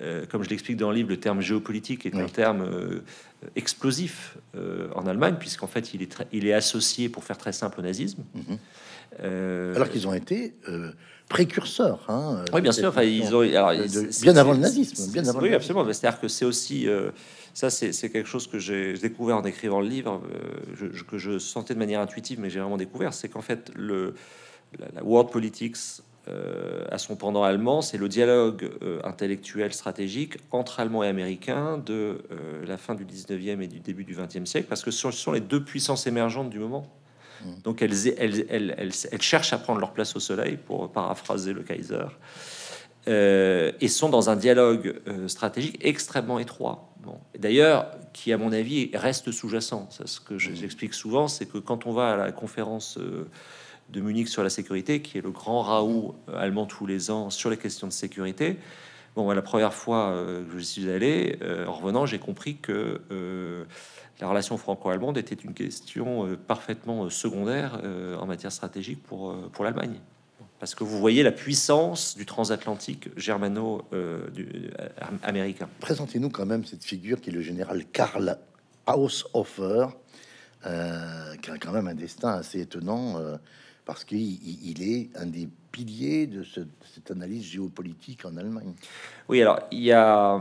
Euh, comme je l'explique dans le livre, le terme géopolitique est un terme euh, explosif euh, en Allemagne, puisqu'en fait, il est, il est associé, pour faire très simple, au nazisme. Mhm. Alors qu'ils ont été précurseurs. Hein, oui, bien sûr. Enfin, ils ont bien avant le nazisme. Bien oui, absolument. C'est-à-dire que c'est aussi ça, c'est quelque chose que j'ai découvert en écrivant le livre, que je sentais de manière intuitive, mais j'ai vraiment découvert, c'est qu'en fait, le, la world politics à son pendant allemand, c'est le dialogue euh, intellectuel stratégique entre Allemands et Américains de euh, la fin du 19e et du début du 20e siècle, parce que ce sont les deux puissances émergentes du moment. Mmh. Donc elles, elles, elles, elles, cherchent à prendre leur place au soleil, pour paraphraser le Kaiser, et sont dans un dialogue stratégique extrêmement étroit. Bon. D'ailleurs, qui à mon avis reste sous-jacent. Ce que mmh. j'explique souvent, c'est que quand on va à la conférence de Munich sur la sécurité, qui est le grand Raoult allemand tous les ans sur les questions de sécurité. Bon, la première fois que je suis allé, en revenant, j'ai compris que la relation franco-allemande était une question parfaitement secondaire en matière stratégique pour, pour l'Allemagne parce que vous voyez la puissance du transatlantique germano-américain. Euh, Présentez-nous quand même cette figure qui est le général Karl Haushofer, euh, qui a quand même un destin assez étonnant, euh, parce qu'il il est un des piliers de, cette analyse géopolitique en Allemagne. Oui, alors il y a...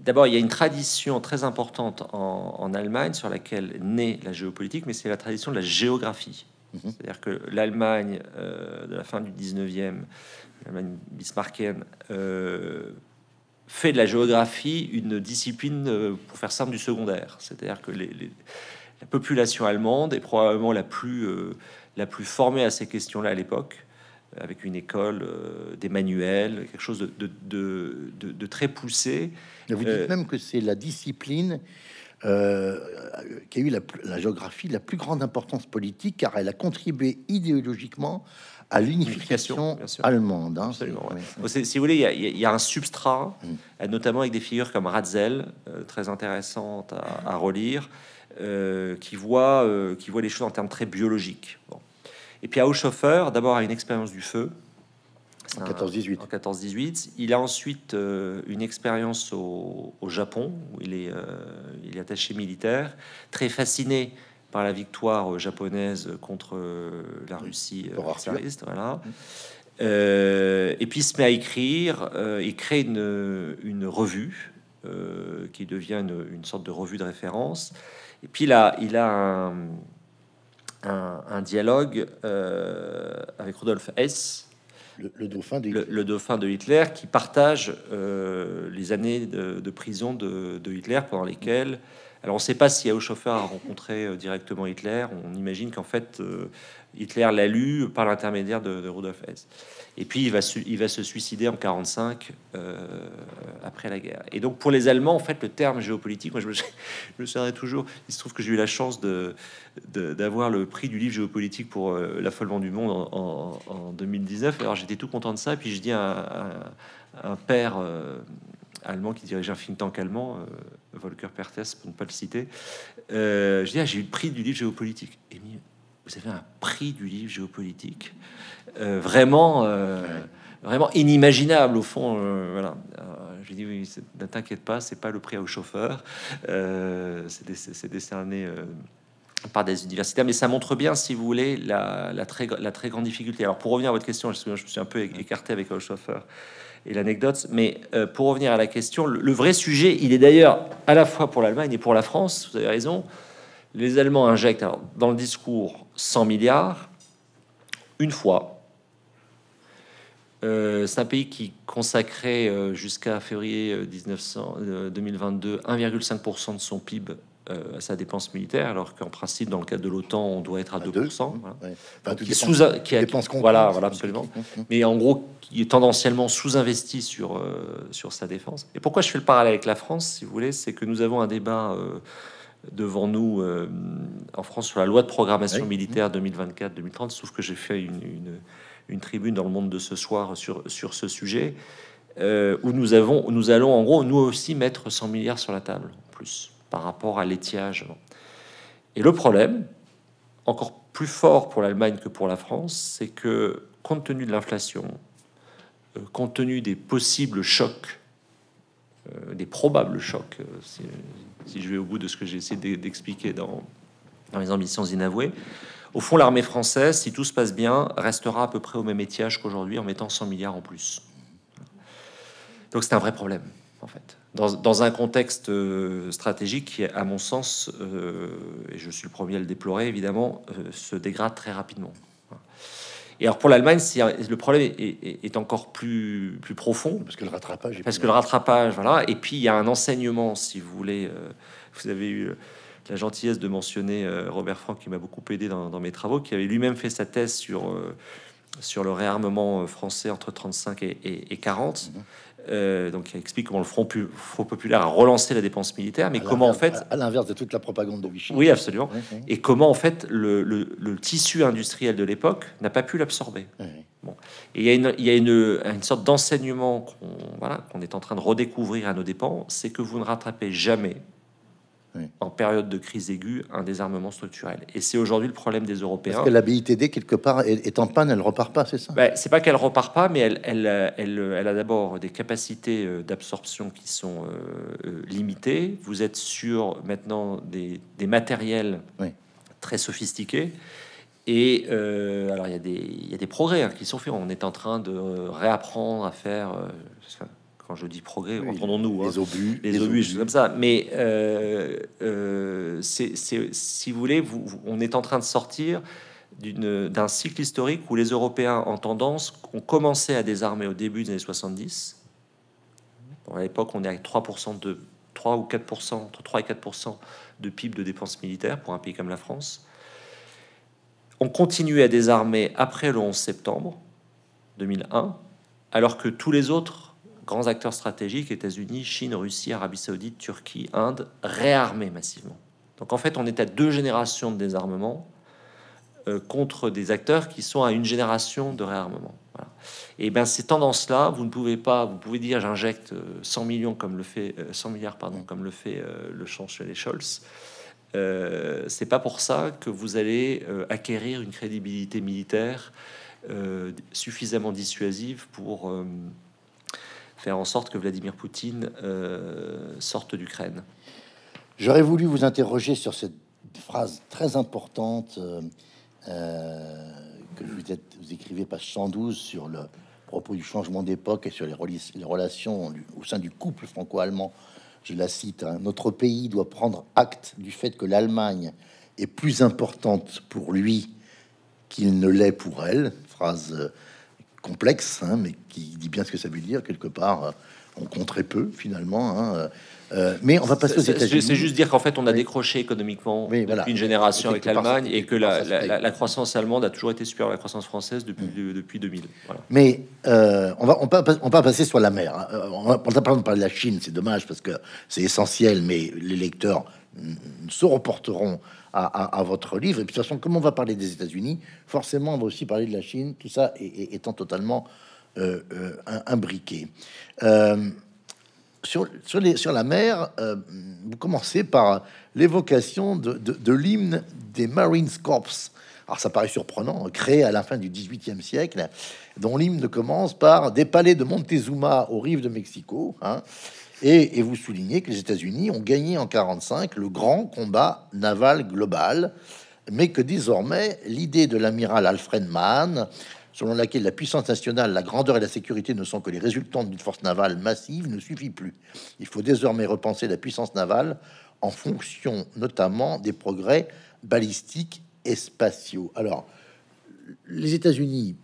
D'abord, il y a une tradition très importante en, en Allemagne sur laquelle naît la géopolitique, mais c'est la tradition de la géographie. Mhm. C'est-à-dire que l'Allemagne euh, de la fin du 19e, l'Allemagne bismarckienne, euh, fait de la géographie une discipline, euh, pour faire simple, du secondaire. C'est-à-dire que la population allemande est probablement la plus, la plus formée à ces questions-là à l'époque avec une école, des manuels, quelque chose de, de, très poussé. vous dites même que c'est la discipline euh, qui a eu la, géographie la plus grande importance politique, car elle a contribué idéologiquement à l'unification allemande. Hein. Si vous voulez, il y, a un substrat, mm. euh, notamment avec des figures comme Ratzel, euh, très intéressantes à, relire, qui, voit, qui voit les choses en termes très biologiques. Et puis Haushofer, d'abord, a une expérience du feu, en 14-18. En 14-18. Il a ensuite euh, une expérience au, Japon, où il est, euh, il est attaché militaire, très fasciné par la victoire japonaise contre euh, la Russie. Voilà. et puis il se met à écrire, il crée une, une revue qui devient une, une, sorte de revue de référence. Et puis là, il a un, un, un dialogue avec Rudolf Hess, le, dauphin de le, dauphin de Hitler, qui partage euh, les années de, prison de, Hitler pendant lesquelles. Alors on ne sait pas si Haushofer a rencontré euh, directement Hitler. On imagine qu'en fait euh, Hitler l'a lu par l'intermédiaire de, Rudolf Hess. Et puis il va, se suicider en 45 après la guerre. Et donc pour les Allemands, en fait, le terme géopolitique, moi je me, je souviendrai toujours. Il se trouve que j'ai eu la chance de d'avoir le prix du livre géopolitique pour euh, l'affolement du monde en, 2019. Alors j'étais tout content de ça. Puis je dis à, un père euh, allemand qui dirigeait un think tank allemand, euh, Volker Perthes, pour ne pas le citer, je dis ah, j'ai eu le prix du livre géopolitique. Vous avez un prix du livre géopolitique vraiment vraiment inimagiable au fond. voilà. je dis oui, ne t'inquiète pas, c'est pas le prix au chauffeur. c'est décerné par des universitaires, mais ça montre bien, si vous voulez, la, très, la très grande difficulté. Alors, pour revenir à votre question, je, me suis un peu écarté avec Haushofer et l'anecdote, mais euh, pour revenir à la question, le, vrai sujet, il est d'ailleurs à la fois pour l'Allemagne et pour la France, vous avez raison. Les Allemands injectent dans le discours 100 milliards, une fois. Euh, c'est un pays qui consacrait euh, jusqu'à février 1900, 2022 1,5% de son PIB euh, à sa dépense militaire, alors qu'en principe, dans le cadre de l'OTAN, on doit être à 2%. qui, sous, qui a, voilà, voilà, absolument. Mais en gros, qui est tendanciellement sous-investi sur, sur sa défense. Et pourquoi je fais le parallèle avec la France, si vous voulez, c'est que nous avons un débat devant nous en France sur la loi de programmation militaire 2024-2030, sauf que j'ai fait une, une, une, tribune dans le monde de ce soir sur, sur ce sujet, où nous, avons, nous allons en gros, nous aussi, mettre 100 milliards sur la table, en plus par rapport à l'étiage. Et le problème, encore plus fort pour l'Allemagne que pour la France, c'est que compte tenu de l'inflation, euh, compte tenu des possibles chocs, euh, des probables chocs, euh, si, je vais au bout de ce que j'ai essayé d'expliquer dans, dans les ambitions inavouées, au fond, l'armée française, si tout se passe bien, restera à peu près au même étiage qu'aujourd'hui en mettant 100 milliards en plus. Donc c'est un vrai problème, en fait dans, un contexte euh, stratégique qui, à mon sens, euh, et je suis le premier à le déplorer, évidemment, euh, se dégrade très rapidement. Et alors pour l'Allemagne, le problème est, encore plus, plus profond. Parce que le rattrapage. Parce que le rattrapage, voilà. Et puis il y a un enseignement, si vous voulez. vous avez eu la gentillesse de mentionner Robert Frank, qui m'a beaucoup aidé dans, mes travaux, qui avait lui-même fait sa thèse sur, sur le réarmement français entre 35 et, et 40. Euh, donc il explique comment le Front, populaire a relancé la dépense militaire, mais comment en fait, à l'inverse de toute la propagande de Vichy. Oui, absolument. Et comment en fait le, tissu industriel de l'époque n'a pas pu l'absorber. Bon. Et il y a une, il y a une, une sorte d'enseignement qu'on voilà, qu'on est en train de redécouvrir à nos dépens, c'est que vous ne rattrapez jamais en période de crise aiguë, un désarmement structurel. Et c'est aujourd'hui le problème des Européens. Parce que la BITD, quelque part, est en panne, elle repart pas, c'est ça? Ben, C'est pas qu'elle repart pas, mais elle, elle, elle, elle a d'abord des capacités euh, d'absorption qui sont euh, euh, limitées. Vous êtes sur maintenant des, des matériels très sophistiqués. Et alors, il y, a des, il y a des progrès hein, qui sont faits. On est en train de réapprendre à faire quand je dis progrès, entendons-nous hein. les obus, les, obus, comme ça. Mais euh, euh, c'est, si vous voulez, vous, on est en train de sortir d'un cycle historique où les Européens en tendance ont commencé à désarmer au début des années 70. à l'époque, on est à 3% de 3 ou 4%, entre 3 et 4% de PIB de dépenses militaires pour un pays comme la France. On continue à désarmer après le 11 septembre 2001, alors que tous les autres grands acteurs stratégiques, États-Unis, Chine, Russie, Arabie Saoudite, Turquie, Inde, réarmés massivement. Donc en fait, on est à deux générations de désarmement euh, contre des acteurs qui sont à une génération de réarmement. Et bien ces tendances-là, vous ne pouvez pas, vous pouvez dire j'injecte 100 euh, millions comme le fait 100 euh, milliards pardon comme le fait le chancelier Scholz. c'est pas pour ça que vous allez acquérir une crédibilité militaire suffisamment dissuasive pour faire en sorte que Vladimir Poutine euh, sorte d'Ukraine. J'aurais voulu vous interroger sur cette phrase très importante euh, euh, que vous, êtes, vous écrivez page 112 sur le propos du changement d'époque et sur les, relations au sein du couple franco-allemand. Je la cite, hein. notre pays doit prendre acte du fait que l'Allemagne est plus importante pour lui qu'il ne l'est pour elle. Phrase complexe, hein, mais qui dit bien ce que ça veut dire quelque part. Euh, on compte très peu finalement. Hein, euh, euh, mais on va passer aux États-Unis. C'est juste dire qu'en fait, on a décroché économiquement une génération avec l'Allemagne et que la, croissance allemande a toujours été supérieure à la croissance française depuis, mm. depuis 2000. Mais on va on peut, on peut passer sur la mer. Hein. On va, on parler de la Chine, c'est dommage parce que c'est essentiel, mais les lecteurs se reporteront à, votre livre. Et puis de toute façon, comme on va parler des États-Unis, forcément, on va aussi parler de la Chine, tout ça étant totalement euh, euh, imbriqué. Euh, sur, les, sur, la mer, vous commencez par l'évocation de, de, l'hymne des Marines Corps. Alors ça paraît surprenant, créé à la fin du XVIIIe siècle, dont l'hymne commence par des palais de Montezuma aux rives de Mexico. Hein, et, vous soulignez que les États-Unis ont gagné en 45 le grand combat naval global, mais que désormais l'idée de l'amiral Alfred Mann, selon laquelle la puissance nationale, la grandeur et la sécurité ne sont que les résultats d'une force navale massive, ne suffit plus. Il faut désormais repenser la puissance navale en fonction notamment des progrès balistiques et spatiaux. Alors, les États-Unis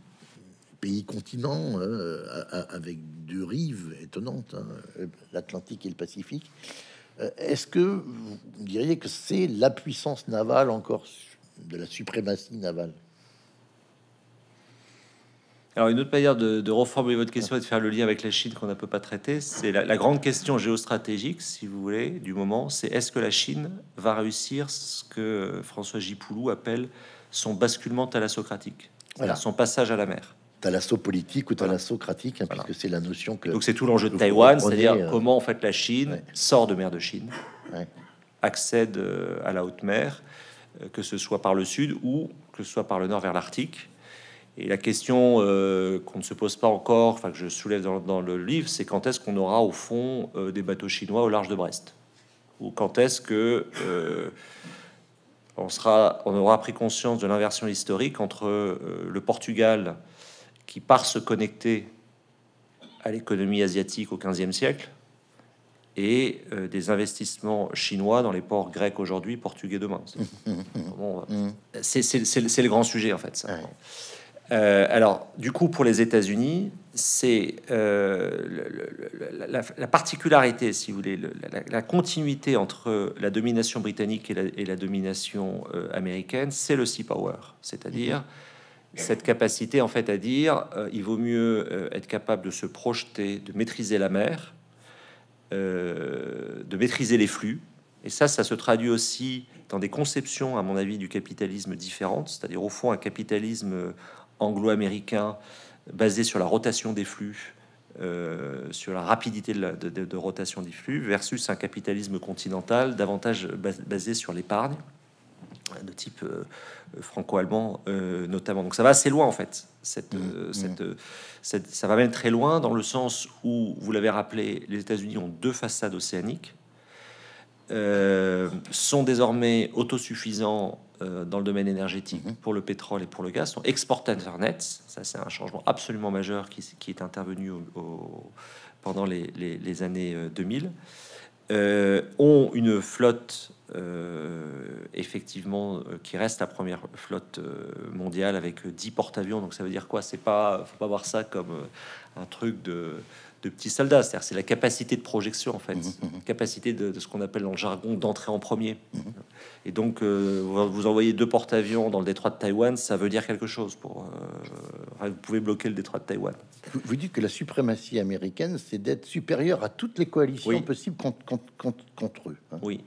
pays continent euh, avec deux rives étonnantes, hein, l'Atlantique et le Pacifique. Euh, est-ce que vous diriez que c'est la puissance navale encore de la suprématie navale? Alors, une autre manière de, reformuler votre question et de faire le lien avec la Chine qu'on ne peut pas traiter, c'est la, grande question géostratégique, si vous voulez, du moment, c'est est-ce que la Chine va réussir ce que François Gipoulou appelle son basculement thalassocratique, voilà. son passage à la mer? L'assaut politique ou thalassocratique, hein, puisque c'est la notion que. Donc c'est tout l'enjeu de Taïwan, c'est-à-dire euh, comment en fait la Chine sort de mer de Chine, accède euh, à la haute mer, euh, que ce soit par le sud ou que ce soit par le nord vers l'Arctique. Et la question qu'on ne se pose pas encore, enfin que je soulève dans, le livre, c'est quand est-ce qu'on aura au fond des bateaux chinois au large de Brest, ou quand est-ce que on sera, on aura pris conscience de l'inversion historique entre le Portugal qui part se connecter à l'économie asiatique au XVe siècle et euh, des investissements chinois dans les ports grecs aujourd'hui, portugais demain. C'est le grand sujet en fait. Euh, alors, du coup, pour les États-Unis, c'est euh, la, particularité, si vous voulez, la, continuité entre la domination britannique et la, domination américaine, c'est le sea power, c'est-à-dire cette capacité en fait à dire il vaut mieux être capable de se projeter, de maîtriser la mer, de maîtriser les flux. Et ça, ça se traduit aussi dans des conceptions, à mon avis, du capitalisme différentes, c'est-à-dire au fond un capitalisme anglo-américain basé sur la rotation des flux, euh, sur la rapidité de, rotation des flux, versus un capitalisme continental davantage basé sur l'épargne, de type euh, franco-allemand euh, notamment. Donc ça va assez loin en fait. Cette, mmh, mmh. cette, ça va même très loin dans le sens où, vous l'avez rappelé, les États-Unis ont deux façades océaniques, sont désormais autosuffisants euh, dans le domaine énergétique mhm. pour le pétrole et pour le gaz sont exportateurs nets. Ça, c'est un changement absolument majeur qui, qui est intervenu au, pendant les, les, années 2000. Euh, euh, ont une flotte effectivement qui reste la première flotte mondiale avec 10 porte-avions. Donc ça veut dire quoi? C'est pas, faut pas voir ça comme un truc de de petits soldats. C'est-à-dire c'est la capacité de projection en fait, mhm, mhm. capacité de, ce qu'on appelle dans le jargon d'entrer en premier. Et donc euh, vous envoyez deux porte-avions dans le détroit de Taïwan, ça veut dire quelque chose. Pour euh, vous pouvez bloquer le détroit de Taïwan. Vous, dites que la suprématie américaine, c'est d'être supérieur à toutes les coalitions possibles contre, eux. Hein. Oui.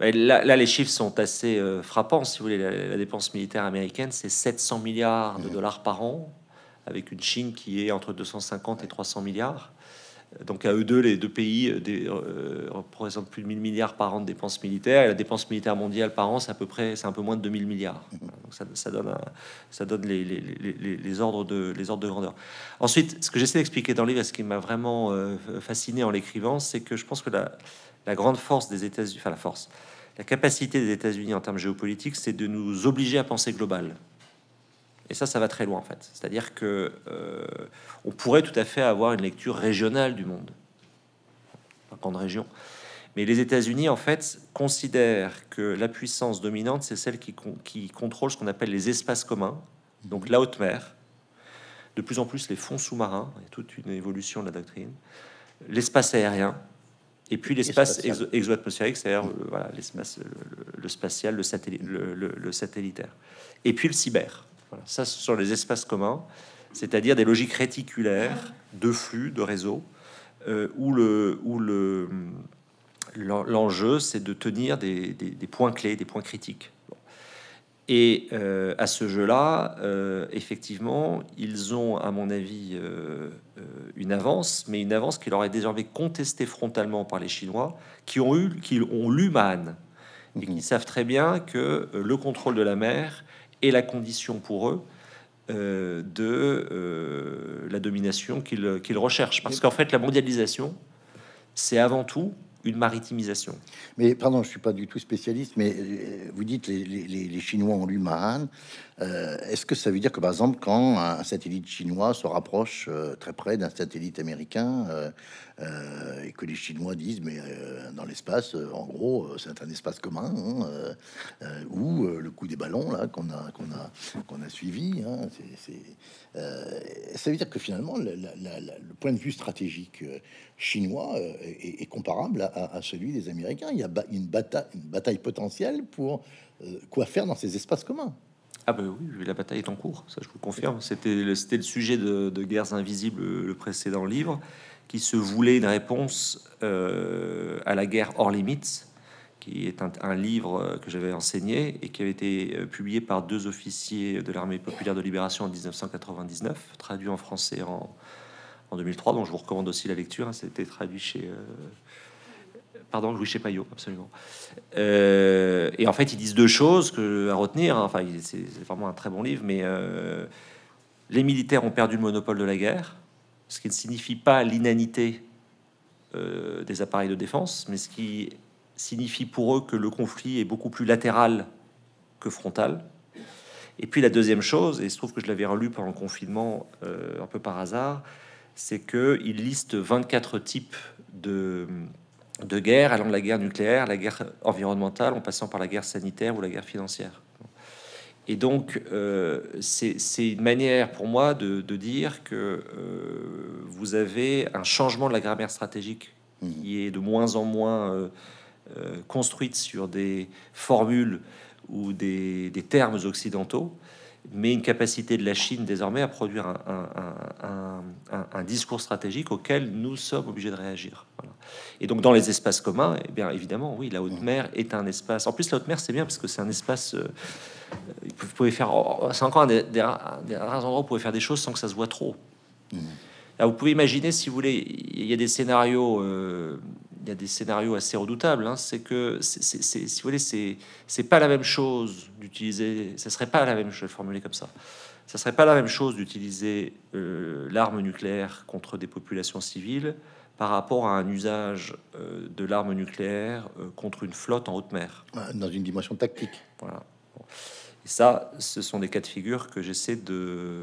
Là, les chiffres sont assez euh, frappants. Si vous voulez, la, dépense militaire américaine, c'est 700 milliards de dollars par an, avec une Chine qui est entre 250 et 300 milliards. Donc à eux deux, les deux pays euh, euh, représentent plus de 1000 milliards par an de dépenses militaires. Et la dépense militaire mondiale par an, c'est à peu près, c'est un peu moins de 2000 milliards. Donc ça, donne, ça donne les, ordres de, les ordres de grandeur. Ensuite, ce que j'essaie d'expliquer dans le livre, ce qui m'a vraiment euh, fasciné en l'écrivant, c'est que je pense que la, la grande force des États-Unis, enfin la force, la capacité des États-Unis en termes géopolitiques, c'est de nous obliger à penser global. Et ça, ça va très loin en fait. C'est-à-dire que euh, on pourrait tout à fait avoir une lecture régionale du monde, pas grande région. Mais les États-Unis, en fait, considèrent que la puissance dominante, c'est celle qui, qui contrôle ce qu'on appelle les espaces communs, donc la haute mer, de plus en plus les fonds sous-marins, il y a toute une évolution de la doctrine, l'espace aérien, et puis l'espace exo-atmosphérique, c'est-à-dire euh, voilà, l'espace, le, spatial, le, satellite, le satellitaire, et puis le cyber. Ça, ce sont les espaces communs, c'est-à-dire des logiques réticulaires de flux, de réseau, euh, où le, où le, l'enjeu, c'est de tenir des, points clés, des points critiques. Et euh, à ce jeu-là, euh, effectivement, ils ont, à mon avis, une avance, mais une avance qui leur est désormais contestée frontalement par les Chinois, qui ont eu, qui ont lu Man et qui mmh. savent très bien que le contrôle de la mer et la condition pour eux euh, de euh, la domination qu'ils recherchent. Parce qu'en fait, la mondialisation, c'est avant tout une maritimisation. Mais pardon, je suis pas du tout spécialiste, mais euh, vous dites les, les, les Chinois ont lu Mahan. Est-ce que ça veut dire que par exemple, quand un satellite chinois se rapproche très près d'un satellite américain, euh, et que les Chinois disent, mais euh, dans l'espace, euh, en gros, c'est un espace commun, hein, où le coup des ballons là qu'on a qu'on a qu'on a suivi, hein, ça veut dire que finalement, le point de vue stratégique chinois est, comparable à, celui des Américains. Il y a une bataille, potentielle pour quoi faire dans ces espaces communs. Ah ben oui, la bataille est en cours, ça je vous confirme. C'était le, sujet de, Guerres Invisibles, le précédent livre qui se voulait une réponse euh, à la guerre hors limites, qui est un, livre euh, que j'avais enseigné et qui avait été euh, publié par deux officiers de l'armée populaire de libération en 1999, traduit en français en, en 2003, dont je vous recommande aussi la lecture. Hein, C'était traduit chez pardon, Louis Payot, absolument. et en fait, ils disent deux choses que à retenir. Hein. Enfin, c'est vraiment un très bon livre, mais les militaires ont perdu le monopole de la guerre ce qui ne signifie pas l'inanité euh, des appareils de défense, mais ce qui signifie pour eux que le conflit est beaucoup plus latéral que frontal. Et puis la deuxième chose, et il se trouve que je l'avais relu pendant le confinement euh, un peu par hasard, c'est que il liste 24 types de, de guerre, allant de la guerre nucléaire, la guerre environnementale, en passant par la guerre sanitaire ou la guerre financière. Et donc, euh, c'est une manière pour moi de, dire que euh, vous avez un changement de la grammaire stratégique mmh. qui est de moins en moins euh, construite sur des formules ou des, termes occidentaux, mais une capacité de la Chine désormais à produire un, discours stratégique auquel nous sommes obligés de réagir. Et donc dans les espaces communs, eh bien évidemment, oui, la haute mer est un espace. En plus, la haute mer, c'est bien parce que c'est un espace. Vous pouvez faire. C'est encore un des, rares endroits où vous pouvez faire des choses sans que ça se voit trop. Mmh. vous pouvez imaginer, si vous voulez, il y a des scénarios. Euh, il y a des scénarios assez redoutables. Hein. c'est que, si vous voulez, c'est, pas la même chose d'utiliser. Ça serait pas la même chose, formuler comme ça. Ça serait pas la même chose d'utiliser euh, l'arme nucléaire contre des populations civiles par rapport à un usage euh, de l'arme nucléaire contre une flotte en haute mer. Dans une dimension tactique. Voilà. Ça, ce sont des cas de figure que j'essaie de,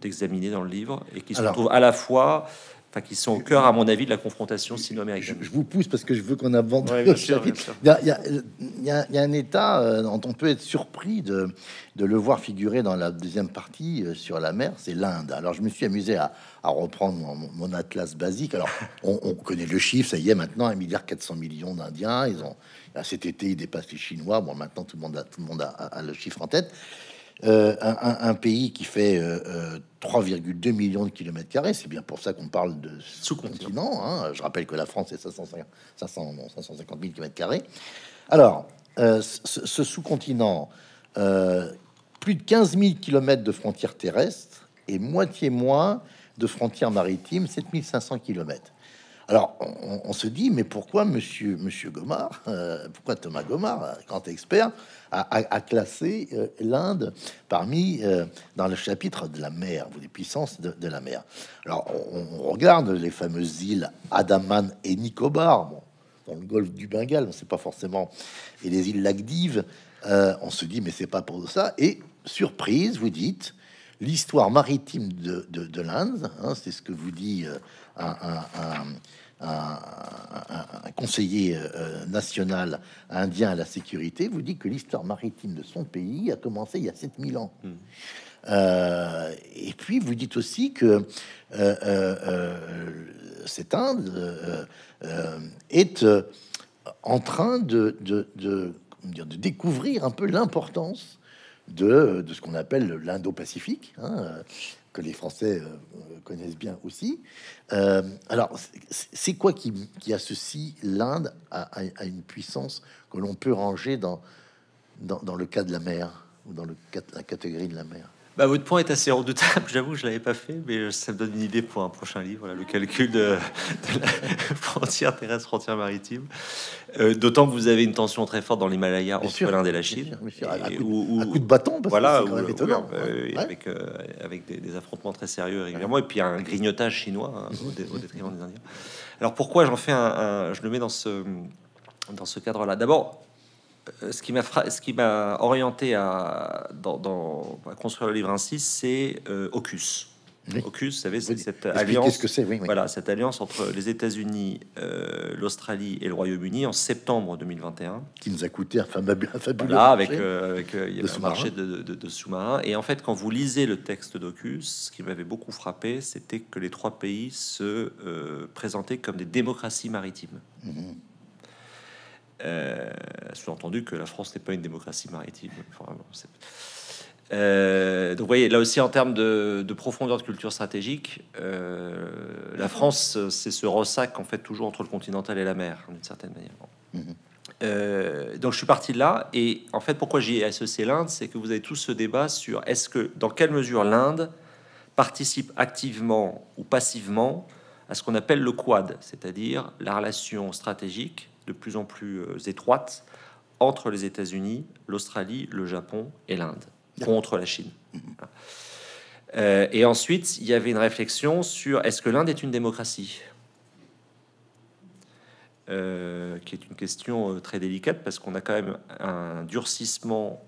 d'examiner dans le livre et qui se trouvent à la fois enfin, qui sont au cœur, à mon avis, de la confrontation sino-américaine. Je, vous pousse parce que je veux qu'on avance. il, y a, un État euh, dont on peut être surpris de, de, le voir figurer dans la deuxième partie euh, sur la mer, c'est l'Inde. Alors, je me suis amusé à, à reprendre mon, atlas basique. Alors, on, connaît le chiffre, ça y est, maintenant, 1,4 milliard millions d'Indiens. Ils ont, cet été, ils dépassent les Chinois. Bon, maintenant, tout le monde a, tout le, monde a le chiffre en tête. Euh, un, pays qui fait 3,2 euh, millions de kilomètres carrés, c'est bien pour ça qu'on parle de sous-continent. Hein. Je rappelle que la France est 550, 550 000 kilomètres carrés. Alors, euh, ce, sous-continent, plus de 15 000 kilomètres de frontières terrestres et moitié moins de frontières maritimes, 7500 kilomètres. Alors, on, se dit, mais pourquoi Monsieur, Gomard, euh, pourquoi Thomas Gomard, grand expert, a, classé euh, l'Inde parmi euh, dans le chapitre de la mer, ou des puissances de, la mer? Alors, on, regarde les fameuses îles Adaman et Nicobar, dans le golfe du Bengale, on sait pas forcément, et les îles Lagdives. on se dit, mais c'est pas pour ça. Et surprise, vous dites, l'histoire maritime de, de, l'Inde, hein, c'est ce que vous dit un, conseiller euh, national indien à la sécurité vous dit que l'histoire maritime de son pays a commencé il y a 7000 ans. Hmm. Euh, et puis vous dites aussi que euh, cette Inde est en train de, de, de, de, découvrir un peu l'importance de, ce qu'on appelle l'Indo-Pacifique. Hein, que les Français euh, connaissent bien aussi. Euh, alors, c'est quoi qui, associe l'Inde à, une puissance que l'on peut ranger dans, le cas de la mer, ou dans la catégorie de la mer? Bah, votre point est assez redoutable, j'avoue, je l'avais pas fait, mais ça me donne une idée pour un prochain livre, le calcul de, la frontière terrestre, frontière maritime. Euh, d'autant que vous avez une tension très forte dans l'Himalaya entre l'Inde et la Chine. un, coup de, bâton, parce voilà, que étonnant. Avec, euh, avec des, affrontements très sérieux régulièrement, et puis un grignotage chinois hein, au, détriment des Indiens. Alors pourquoi j'en fais un, Je le mets dans ce, dans ce cadre-là? D'abord, euh, ce qui m'a ce qui m'a orienté à, dans, construire le livre ainsi, c'est euh, AUKUS. AUKUS, vous savez, c'est cette alliance. que c'est Voilà, cette alliance entre les États-Unis, euh, l'Australie et le Royaume-Uni en septembre 2021, qui nous a coûté un fabuleux, voilà, avec, avec il y a un marché de, de, sous-marins. Et en fait, quand vous lisez le texte d'AUKUS, ce qui m'avait beaucoup frappé, c'était que les trois pays se présentaient comme des démocraties maritimes. Mhm. Euh, sous-entendu que la France n'est pas une démocratie maritime. Euh, donc, vous voyez, là aussi, en termes de, profondeur de culture stratégique, euh, la France, c'est ce ressac en fait toujours entre le continental et la mer, d'une certaine manière. Mhm. donc, je suis parti de là, et en fait, pourquoi j'ai associé l'Inde, c'est que vous avez tout ce débat sur est-ce que, dans quelle mesure l'Inde participe activement ou passivement à ce qu'on appelle le Quad, c'est-à-dire la relation stratégique de plus en plus euh, étroite entre les États-Unis, l'Australie, le Japon et l'Inde contre la Chine. Mhm. Euh, et ensuite, il y avait une réflexion sur est-ce que l'Inde est une démocratie? Euh, qui est une question très délicate parce qu'on a quand même un durcissement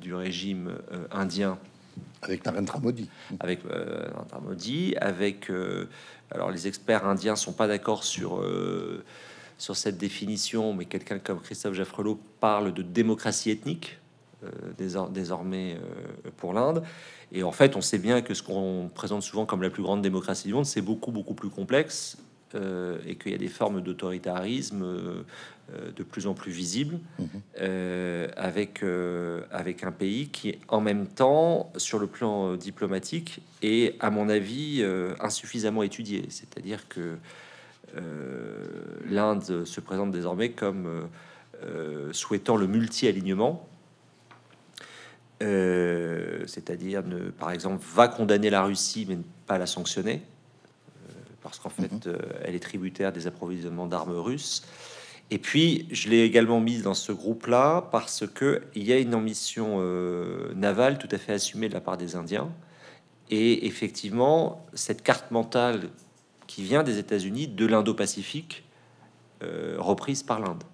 du régime indien avec Narendra Modi. Avec Narendra Modi, avec alors les experts indiens sont pas d'accord sur sur cette définition, mais quelqu'un comme Christophe Jaffrelot parle de démocratie ethnique euh, désormais euh, pour l'Inde. Et en fait, on sait bien que ce qu'on présente souvent comme la plus grande démocratie du monde, c'est beaucoup, beaucoup plus complexe euh, et qu'il y a des formes d'autoritarisme de plus en plus visibles Mhm. avec, avec un pays qui, en même temps, sur le plan diplomatique, est, à mon avis, insuffisamment étudié. C'est-à-dire que l'Inde se présente désormais comme souhaitant le multi-alignement. c'est-à-dire, ne, par exemple, va condamner la Russie, mais ne pas la sanctionner parce qu'en fait, euh, elle est tributaire des approvisionnements d'armes russes. Et puis, je l'ai également mise dans ce groupe-là parce que il y a une ambition euh, navale tout à fait assumée de la part des Indiens. Et effectivement, cette carte mentale qui vient des États-Unis, de l'Indo-Pacifique, euh, reprise par l'Inde.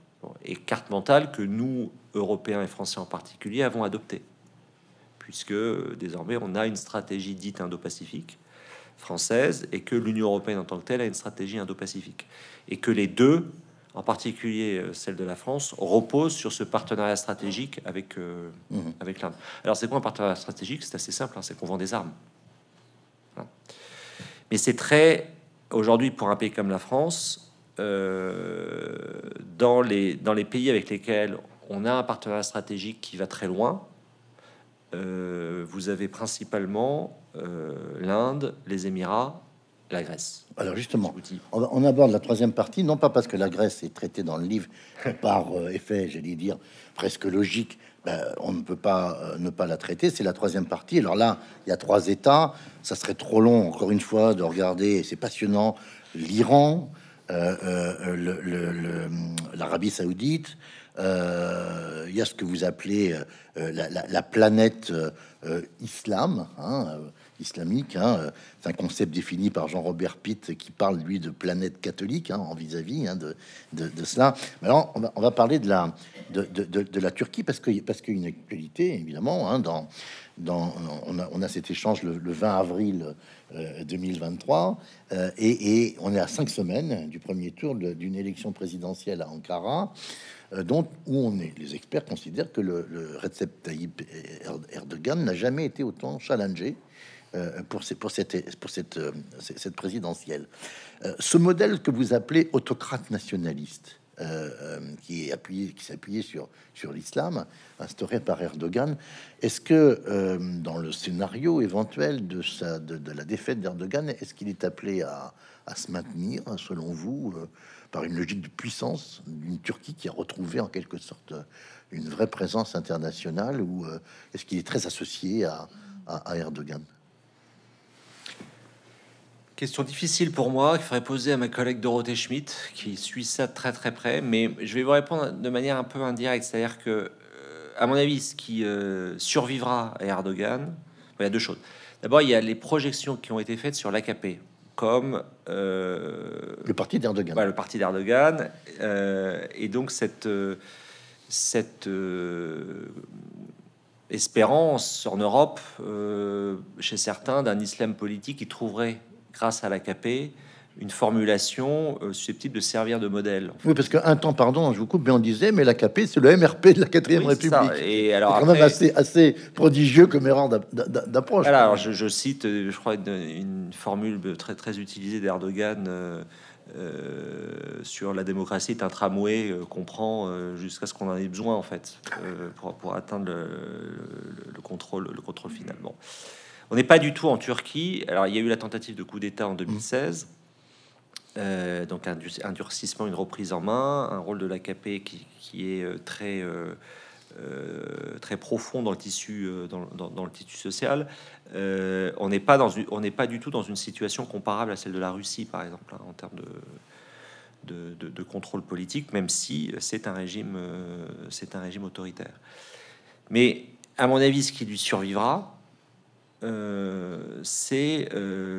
Et carte mentale que nous, Européens et Français en particulier, avons adoptée. Puisque désormais, on a une stratégie dite Indo-Pacifique française et que l'Union européenne en tant que telle a une stratégie indo-pacifique. Et que les deux, en particulier euh, celle de la France, reposent sur ce partenariat stratégique avec, euh, Mhm. avec l'Inde. Alors c'est quoi un partenariat stratégique? C'est assez simple, hein, c'est qu'on vend des armes. Voilà. Mais c'est très, aujourd'hui pour un pays comme la France, euh, dans, les, dans les pays avec lesquels on a un partenariat stratégique qui va très loin, euh, vous avez principalement euh, l'Inde, les Émirats, la Grèce. Alors justement, on, aborde la troisième partie, non pas parce que la Grèce est traitée dans le livre par effet, j'allais dire, presque logique, ben, on ne peut pas euh, ne pas la traiter, c'est la troisième partie. Alors là, il y a trois États, ça serait trop long, encore une fois, de regarder, c'est passionnant, l'Iran, euh, euh, le- l'Arabie saoudite, il y a ce que vous appelez euh, euh, la, la- la planète euh, euh, islam, hein, euh, islamique. hein, euh, c'est un concept défini par Jean-Robert Pitt qui parle lui de planète catholique hein, en vis-à-vis de, cela. Alors, on va, parler de la de, la Turquie parce que parce qu'il y a une actualité évidemment dans dans on a, cet échange le, le 20 avril euh, 2023 euh, et, et on est à cinq semaines du premier tour d'une élection présidentielle à Ankara euh, dont où on est les experts considèrent que le, le Recep Tayyip Er- Erdogan n'a jamais été autant challengé euh, pour, cette, euh, présidentielle. Euh, ce modèle que vous appelez autocrate nationaliste, euh, euh, qui est appuyé, qui s'appuyait sur, l'islam, instauré par Erdogan, est-ce que euh, dans le scénario éventuel de, la défaite d'Erdogan, est-ce qu'il est appelé à, se maintenir, selon vous, euh, par une logique de puissance d'une Turquie qui a retrouvé en quelque sorte euh, une vraie présence internationale, ou euh, est-ce qu'il est très associé à, Erdogan? Question difficile pour moi, qu'il faudrait poser à ma collègue Dorothée Schmidt, qui suit ça très très près, mais je vais vous répondre de manière un peu indirecte, c'est-à-dire que, euh, à mon avis, ce qui survivra à Erdogan, il y a deux choses. D'abord, il y a les projections qui ont été faites sur l'AKP, comme euh, Le parti d'Erdogan. voilà, le parti d'Erdogan, euh, et donc cette, euh, cette euh, espérance en Europe, chez certains, d'un islam politique qui trouverait, grâce à l'AKP, une formulation euh, susceptible de servir de modèle. Oui, parce qu'un temps, pardon, je vous coupe, mais on disait, mais l'AKP, c'est le MRP de la quatrième Oui, c'est ça. République. Et C'est alors quand même après- assez, assez prodigieux comme erreur d'a- d'a- d'approche. Voilà, alors je, je cite, euh, je crois, une, une formule très très utilisée d'Erdogan euh, euh, sur la démocratie est un tramway qu'on prend jusqu'à ce qu'on en ait besoin en fait pour, pour atteindre le, le- le contrôle le contrôle final. Bon, on n'est pas du tout en Turquie. Alors il y a eu la tentative de coup d'État en 2016. Euh, donc un, du- un durcissement, une reprise en main, un rôle de l'AKP qui, est euh, très euh, très profond dans le tissu dans, le tissu social. On n'est pas dans pas du tout dans une situation comparable à celle de la Russie par exemple hein, en termes de de, contrôle politique, même si c'est un régime c'est un régime autoritaire. Mais à mon avis, ce qui lui survivra, c'est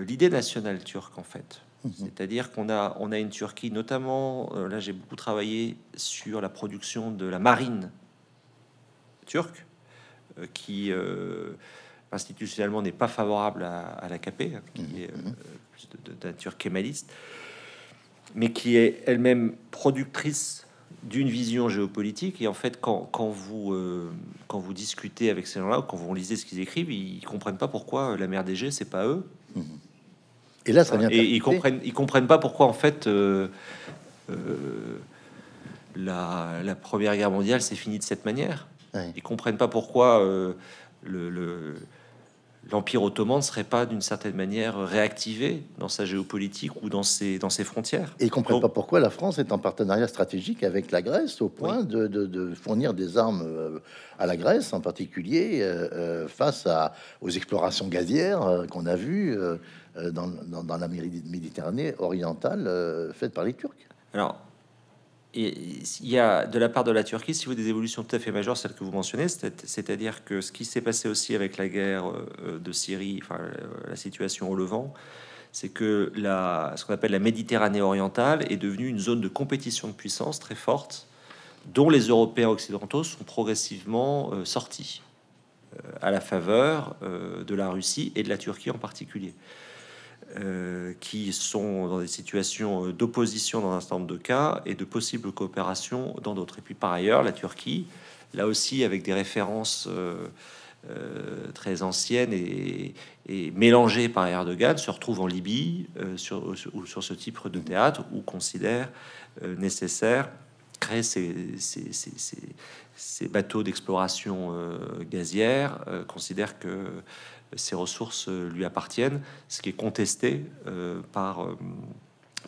l'idée nationale turque en fait. C'est-à-dire qu'on a, on a une Turquie, notamment, euh, là j'ai beaucoup travaillé sur la production de la marine turque, euh, qui euh, institutionnellement n'est pas favorable à, à l'AKP, hein, qui est plus de, de, de nature kémaliste, mais qui est elle-même productrice d'une vision géopolitique. Et en fait, quand, quand vous, euh, quand vous discutez avec ces gens-là, ou quand vous lisez ce qu'ils écrivent, ils comprennent pas pourquoi la mer d'Égée, c'est pas eux. Et là, ça vient. Et ils comprennent, ils comprennent pas pourquoi en fait euh, euh, la, la Première Guerre mondiale s'est finie de cette manière. Ouais. Ils comprennent pas pourquoi euh, le, le- l'Empire ottoman ne serait pas d'une certaine manière réactivé dans sa géopolitique ou dans ses, dans ses frontières. Et ils comprennent Donc- pas pourquoi la France est en partenariat stratégique avec la Grèce au point de, de- de fournir des armes euh, à la Grèce en particulier euh, euh, face à, aux explorations gazières qu'on a vues euh, dans, dans- dans la Méditerranée orientale euh, faites par les Turcs. Alors, et- il y a de la part de la Turquie, si vous des évolutions tout à fait majeures, celles que vous mentionnez, c'est- c'est-à-dire que ce qui s'est passé aussi avec la guerre euh, de Syrie, enfin euh, la situation au Levant, c'est que la, ce qu'on appelle la Méditerranée orientale est devenue une zone de compétition de puissance très forte, dont les Européens occidentaux sont progressivement euh, sortis à la faveur de la Russie et de la Turquie en particulier euh, qui sont dans des situations euh, d'opposition dans un certain nombre de cas et de possibles coopérations dans d'autres. Et puis par ailleurs, la Turquie, là aussi avec des références euh, très anciennes et, mélangées par Erdogan, se retrouve en Libye sur, sur- ce type de théâtre ou considère nécessaire créer ces, ces- bateaux d'exploration gazière, considère que ces ressources euh, lui appartiennent, ce qui est contesté euh, par, euh,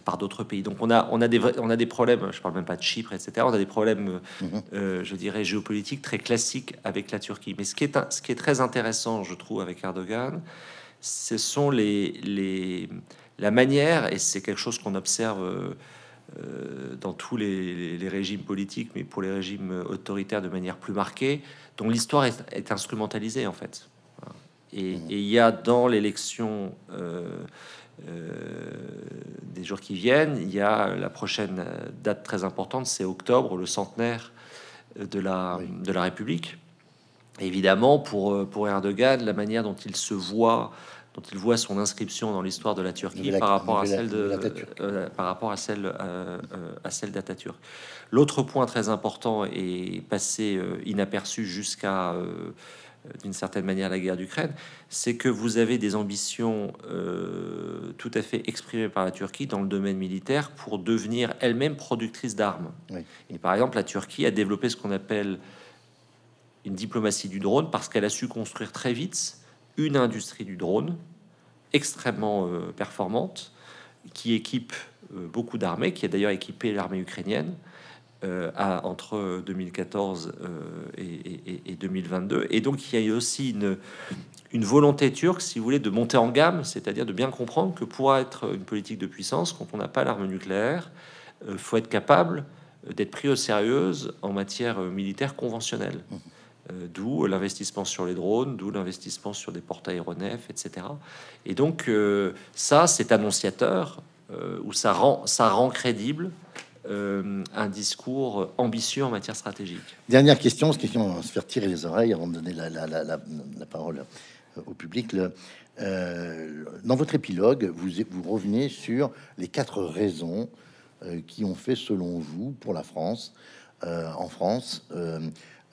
par d'autres pays. Donc on a, on, a des, on a des problèmes, je parle même pas de Chypre, etc. On a des problèmes, Mhm. euh, je dirais, géopolitiques très classiques avec la Turquie. Mais ce qui est, ce qui est très intéressant, je trouve, avec Erdogan, ce sont les, les, la manière, et c'est quelque chose qu'on observe euh, dans tous les, les- les régimes politiques, mais pour les régimes autoritaires de manière plus marquée, dont l'histoire est, est instrumentalisée en fait. Et et il y a dans l'élection euh, euh, des jours qui viennent, il y a la prochaine date très importante, c'est octobre, le centenaire de la, Oui. de la République. Évidemment, pour, euh, pour Erdogan, la manière dont il se voit, dont il voit son inscription dans l'histoire de la Turquie par rapport celle de euh, par rapport à celle euh, euh, à celle d'Atatürk. L'autre point très important est passé inaperçu jusqu'à d'une certaine manière la guerre d'Ukraine, c'est que vous avez des ambitions euh, tout à fait exprimées par la Turquie dans le domaine militaire pour devenir elle-même productrice d'armes. Oui. Et par exemple, la Turquie a développé ce qu'on appelle une diplomatie du drone parce qu'elle a su construire très vite une industrie du drone extrêmement euh, performante qui équipe euh, beaucoup d'armées, qui a d'ailleurs équipé l'armée ukrainienne euh, à- entre 2014 euh, et, et- et 2022. Et donc il y a eu aussi une, une volonté turque, si vous voulez, de monter en gamme, c'est-à-dire de bien comprendre que pour être une politique de puissance, quand on n'a pas l'arme nucléaire, il faut être capable euh, d'être pris au sérieux en matière euh, militaire conventionnelle. Euh, d'où l'investissement sur les drones, d'où l'investissement sur des porte-aéronefs, etc. Et donc euh, ça, c'est annonciateur, euh, où ça rend, ça rend crédible euh, un discours ambitieux en matière stratégique. Dernière question, parce qu'on va se faire tirer les oreilles avant de donner la, parole euh, au public. Le- euh, dans votre épilogue, vous, vous revenez sur les quatre raisons qui ont fait, selon vous, pour la France, en France,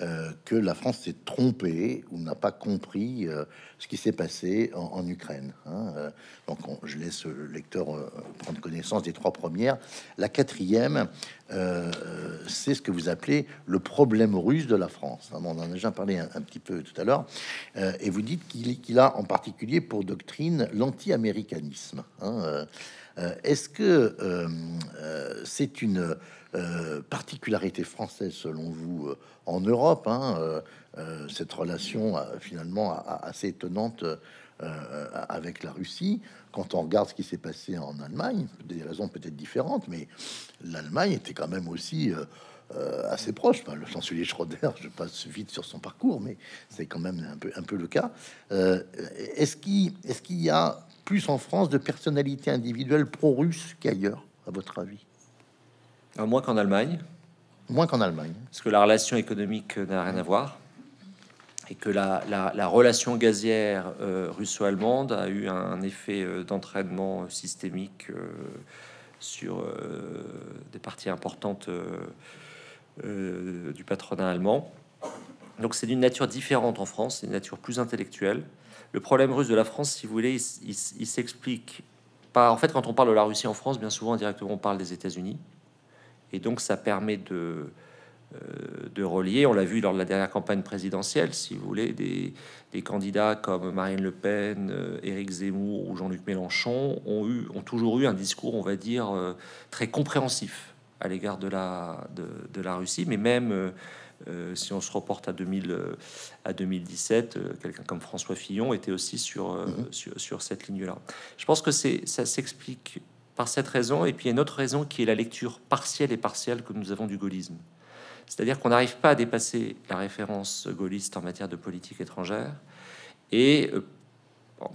euh, que la France s'est trompée ou n'a pas compris euh, ce qui s'est passé en, Ukraine. hein. Euh, donc, on- je laisse le lecteur prendre connaissance des trois premières. La quatrième, c'est ce que vous appelez le problème russe de la France. hein. On en a déjà parlé un, petit peu tout à l'heure. Et vous dites qu'il a en particulier pour doctrine l'anti-américanisme. hein. Est-ce que c'est une euh, particularité française selon vous euh, en Europe hein, euh, cette relation finalement assez étonnante avec la Russie quand on regarde ce qui s'est passé en Allemagne, des raisons peut-être différentes, mais l'Allemagne était quand même aussi assez proche. Le chancelier Schroeder, je passe vite sur son parcours, mais c'est quand même un peu, le cas. Est-ce qu'il est qu'il y a plus en France de personnalités individuelles pro-russes qu'ailleurs, à votre avis? Alors, moins qu'en Allemagne, Moins qu'en Allemagne. parce que la relation économique n'a rien à voir, et que la, la- la relation gazière euh, russo-allemande a eu un effet euh, d'entraînement systémique euh, sur euh, des parties importantes du patronat allemand. Donc c'est d'une nature différente en France, c'est une nature plus intellectuelle. Le problème russe de la France, si vous voulez, il, il s'explique pas. En fait, quand on parle de la Russie en France, bien souvent directement on parle des États-Unis, et donc ça permet de euh, de relier. On l'a vu lors de la dernière campagne présidentielle, si vous voulez, des, candidats comme Marine Le Pen, euh, Éric Zemmour ou Jean-Luc Mélenchon ont, eu, ont toujours eu un discours, on va dire, euh, très compréhensif à l'égard de la, de, la Russie, mais même si on se reporte à, 2000, à 2017, quelqu'un comme François Fillon était aussi sur, mhm. sur, sur, cette ligne-là. Je pense que c'est ça s'explique par cette raison, et puis une autre raison qui est la lecture partielle et partielle que nous avons du gaullisme. C'est-à-dire qu'on n'arrive pas à dépasser la référence gaulliste en matière de politique étrangère. Et euh,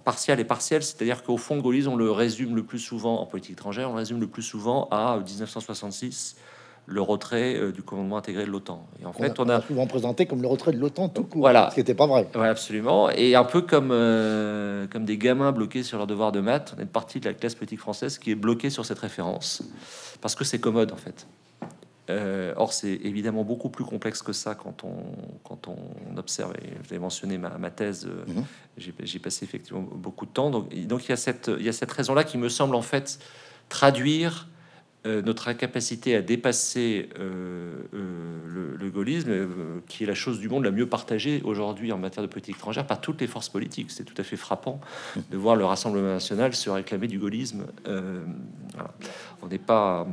partiel et partiel, c'est-à-dire qu'au fond, gaullisme, on le résume le plus souvent en politique étrangère, on résume le plus souvent à 1966, le retrait euh, du commandement intégré de l'OTAN. Et en fait, on a, souvent présenté comme le retrait de l'OTAN tout court, voilà. ce qui n'était pas vrai. Ouais, absolument. Et un peu comme, euh, comme des gamins bloqués sur leur devoir de maths, on est partie de la classe politique française qui est bloquée sur cette référence, parce que c'est commode en fait. Euh, or, c'est évidemment beaucoup plus complexe que ça quand on, quand on observe. Et avez mentionné ma, ma thèse, mhm. j'ai passé effectivement beaucoup de temps. Donc, donc il, y a cette, il y a cette raison-là qui me semble en fait traduire euh, notre incapacité à dépasser le, le, gaullisme, qui est la chose du monde la mieux partagée aujourd'hui en matière de politique étrangère par toutes les forces politiques. C'est tout à fait frappant de voir le Rassemblement national se réclamer du gaullisme. On n'est pas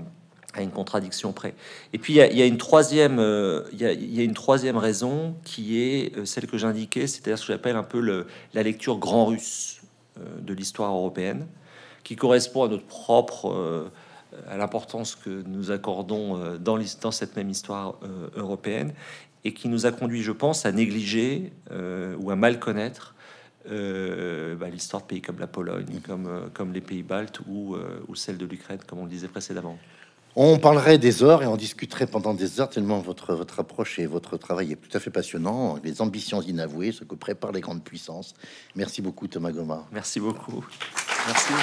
à une contradiction près. Et puis il y, a, une troisième, euh, y a, une troisième raison qui est euh, celle que j'indiquais, c'est-à-dire ce que j'appelle un peu la lecture grand russe euh, de l'histoire européenne, qui correspond à notre propre, à l'importance que nous accordons dans, dans cette même histoire européenne, et qui nous a conduit, je pense, à négliger ou à mal connaître bah, l'histoire de pays comme la Pologne, comme, comme les pays baltes ou, ou celle de l'Ukraine, comme on le disait précédemment. On parlerait des heures et on discuterait pendant des heures tellement votre, votre approche et votre travail est tout à fait passionnant. Les ambitions inavouées, ce que préparent les grandes puissances. Merci beaucoup Thomas Goma. Merci beaucoup. Merci.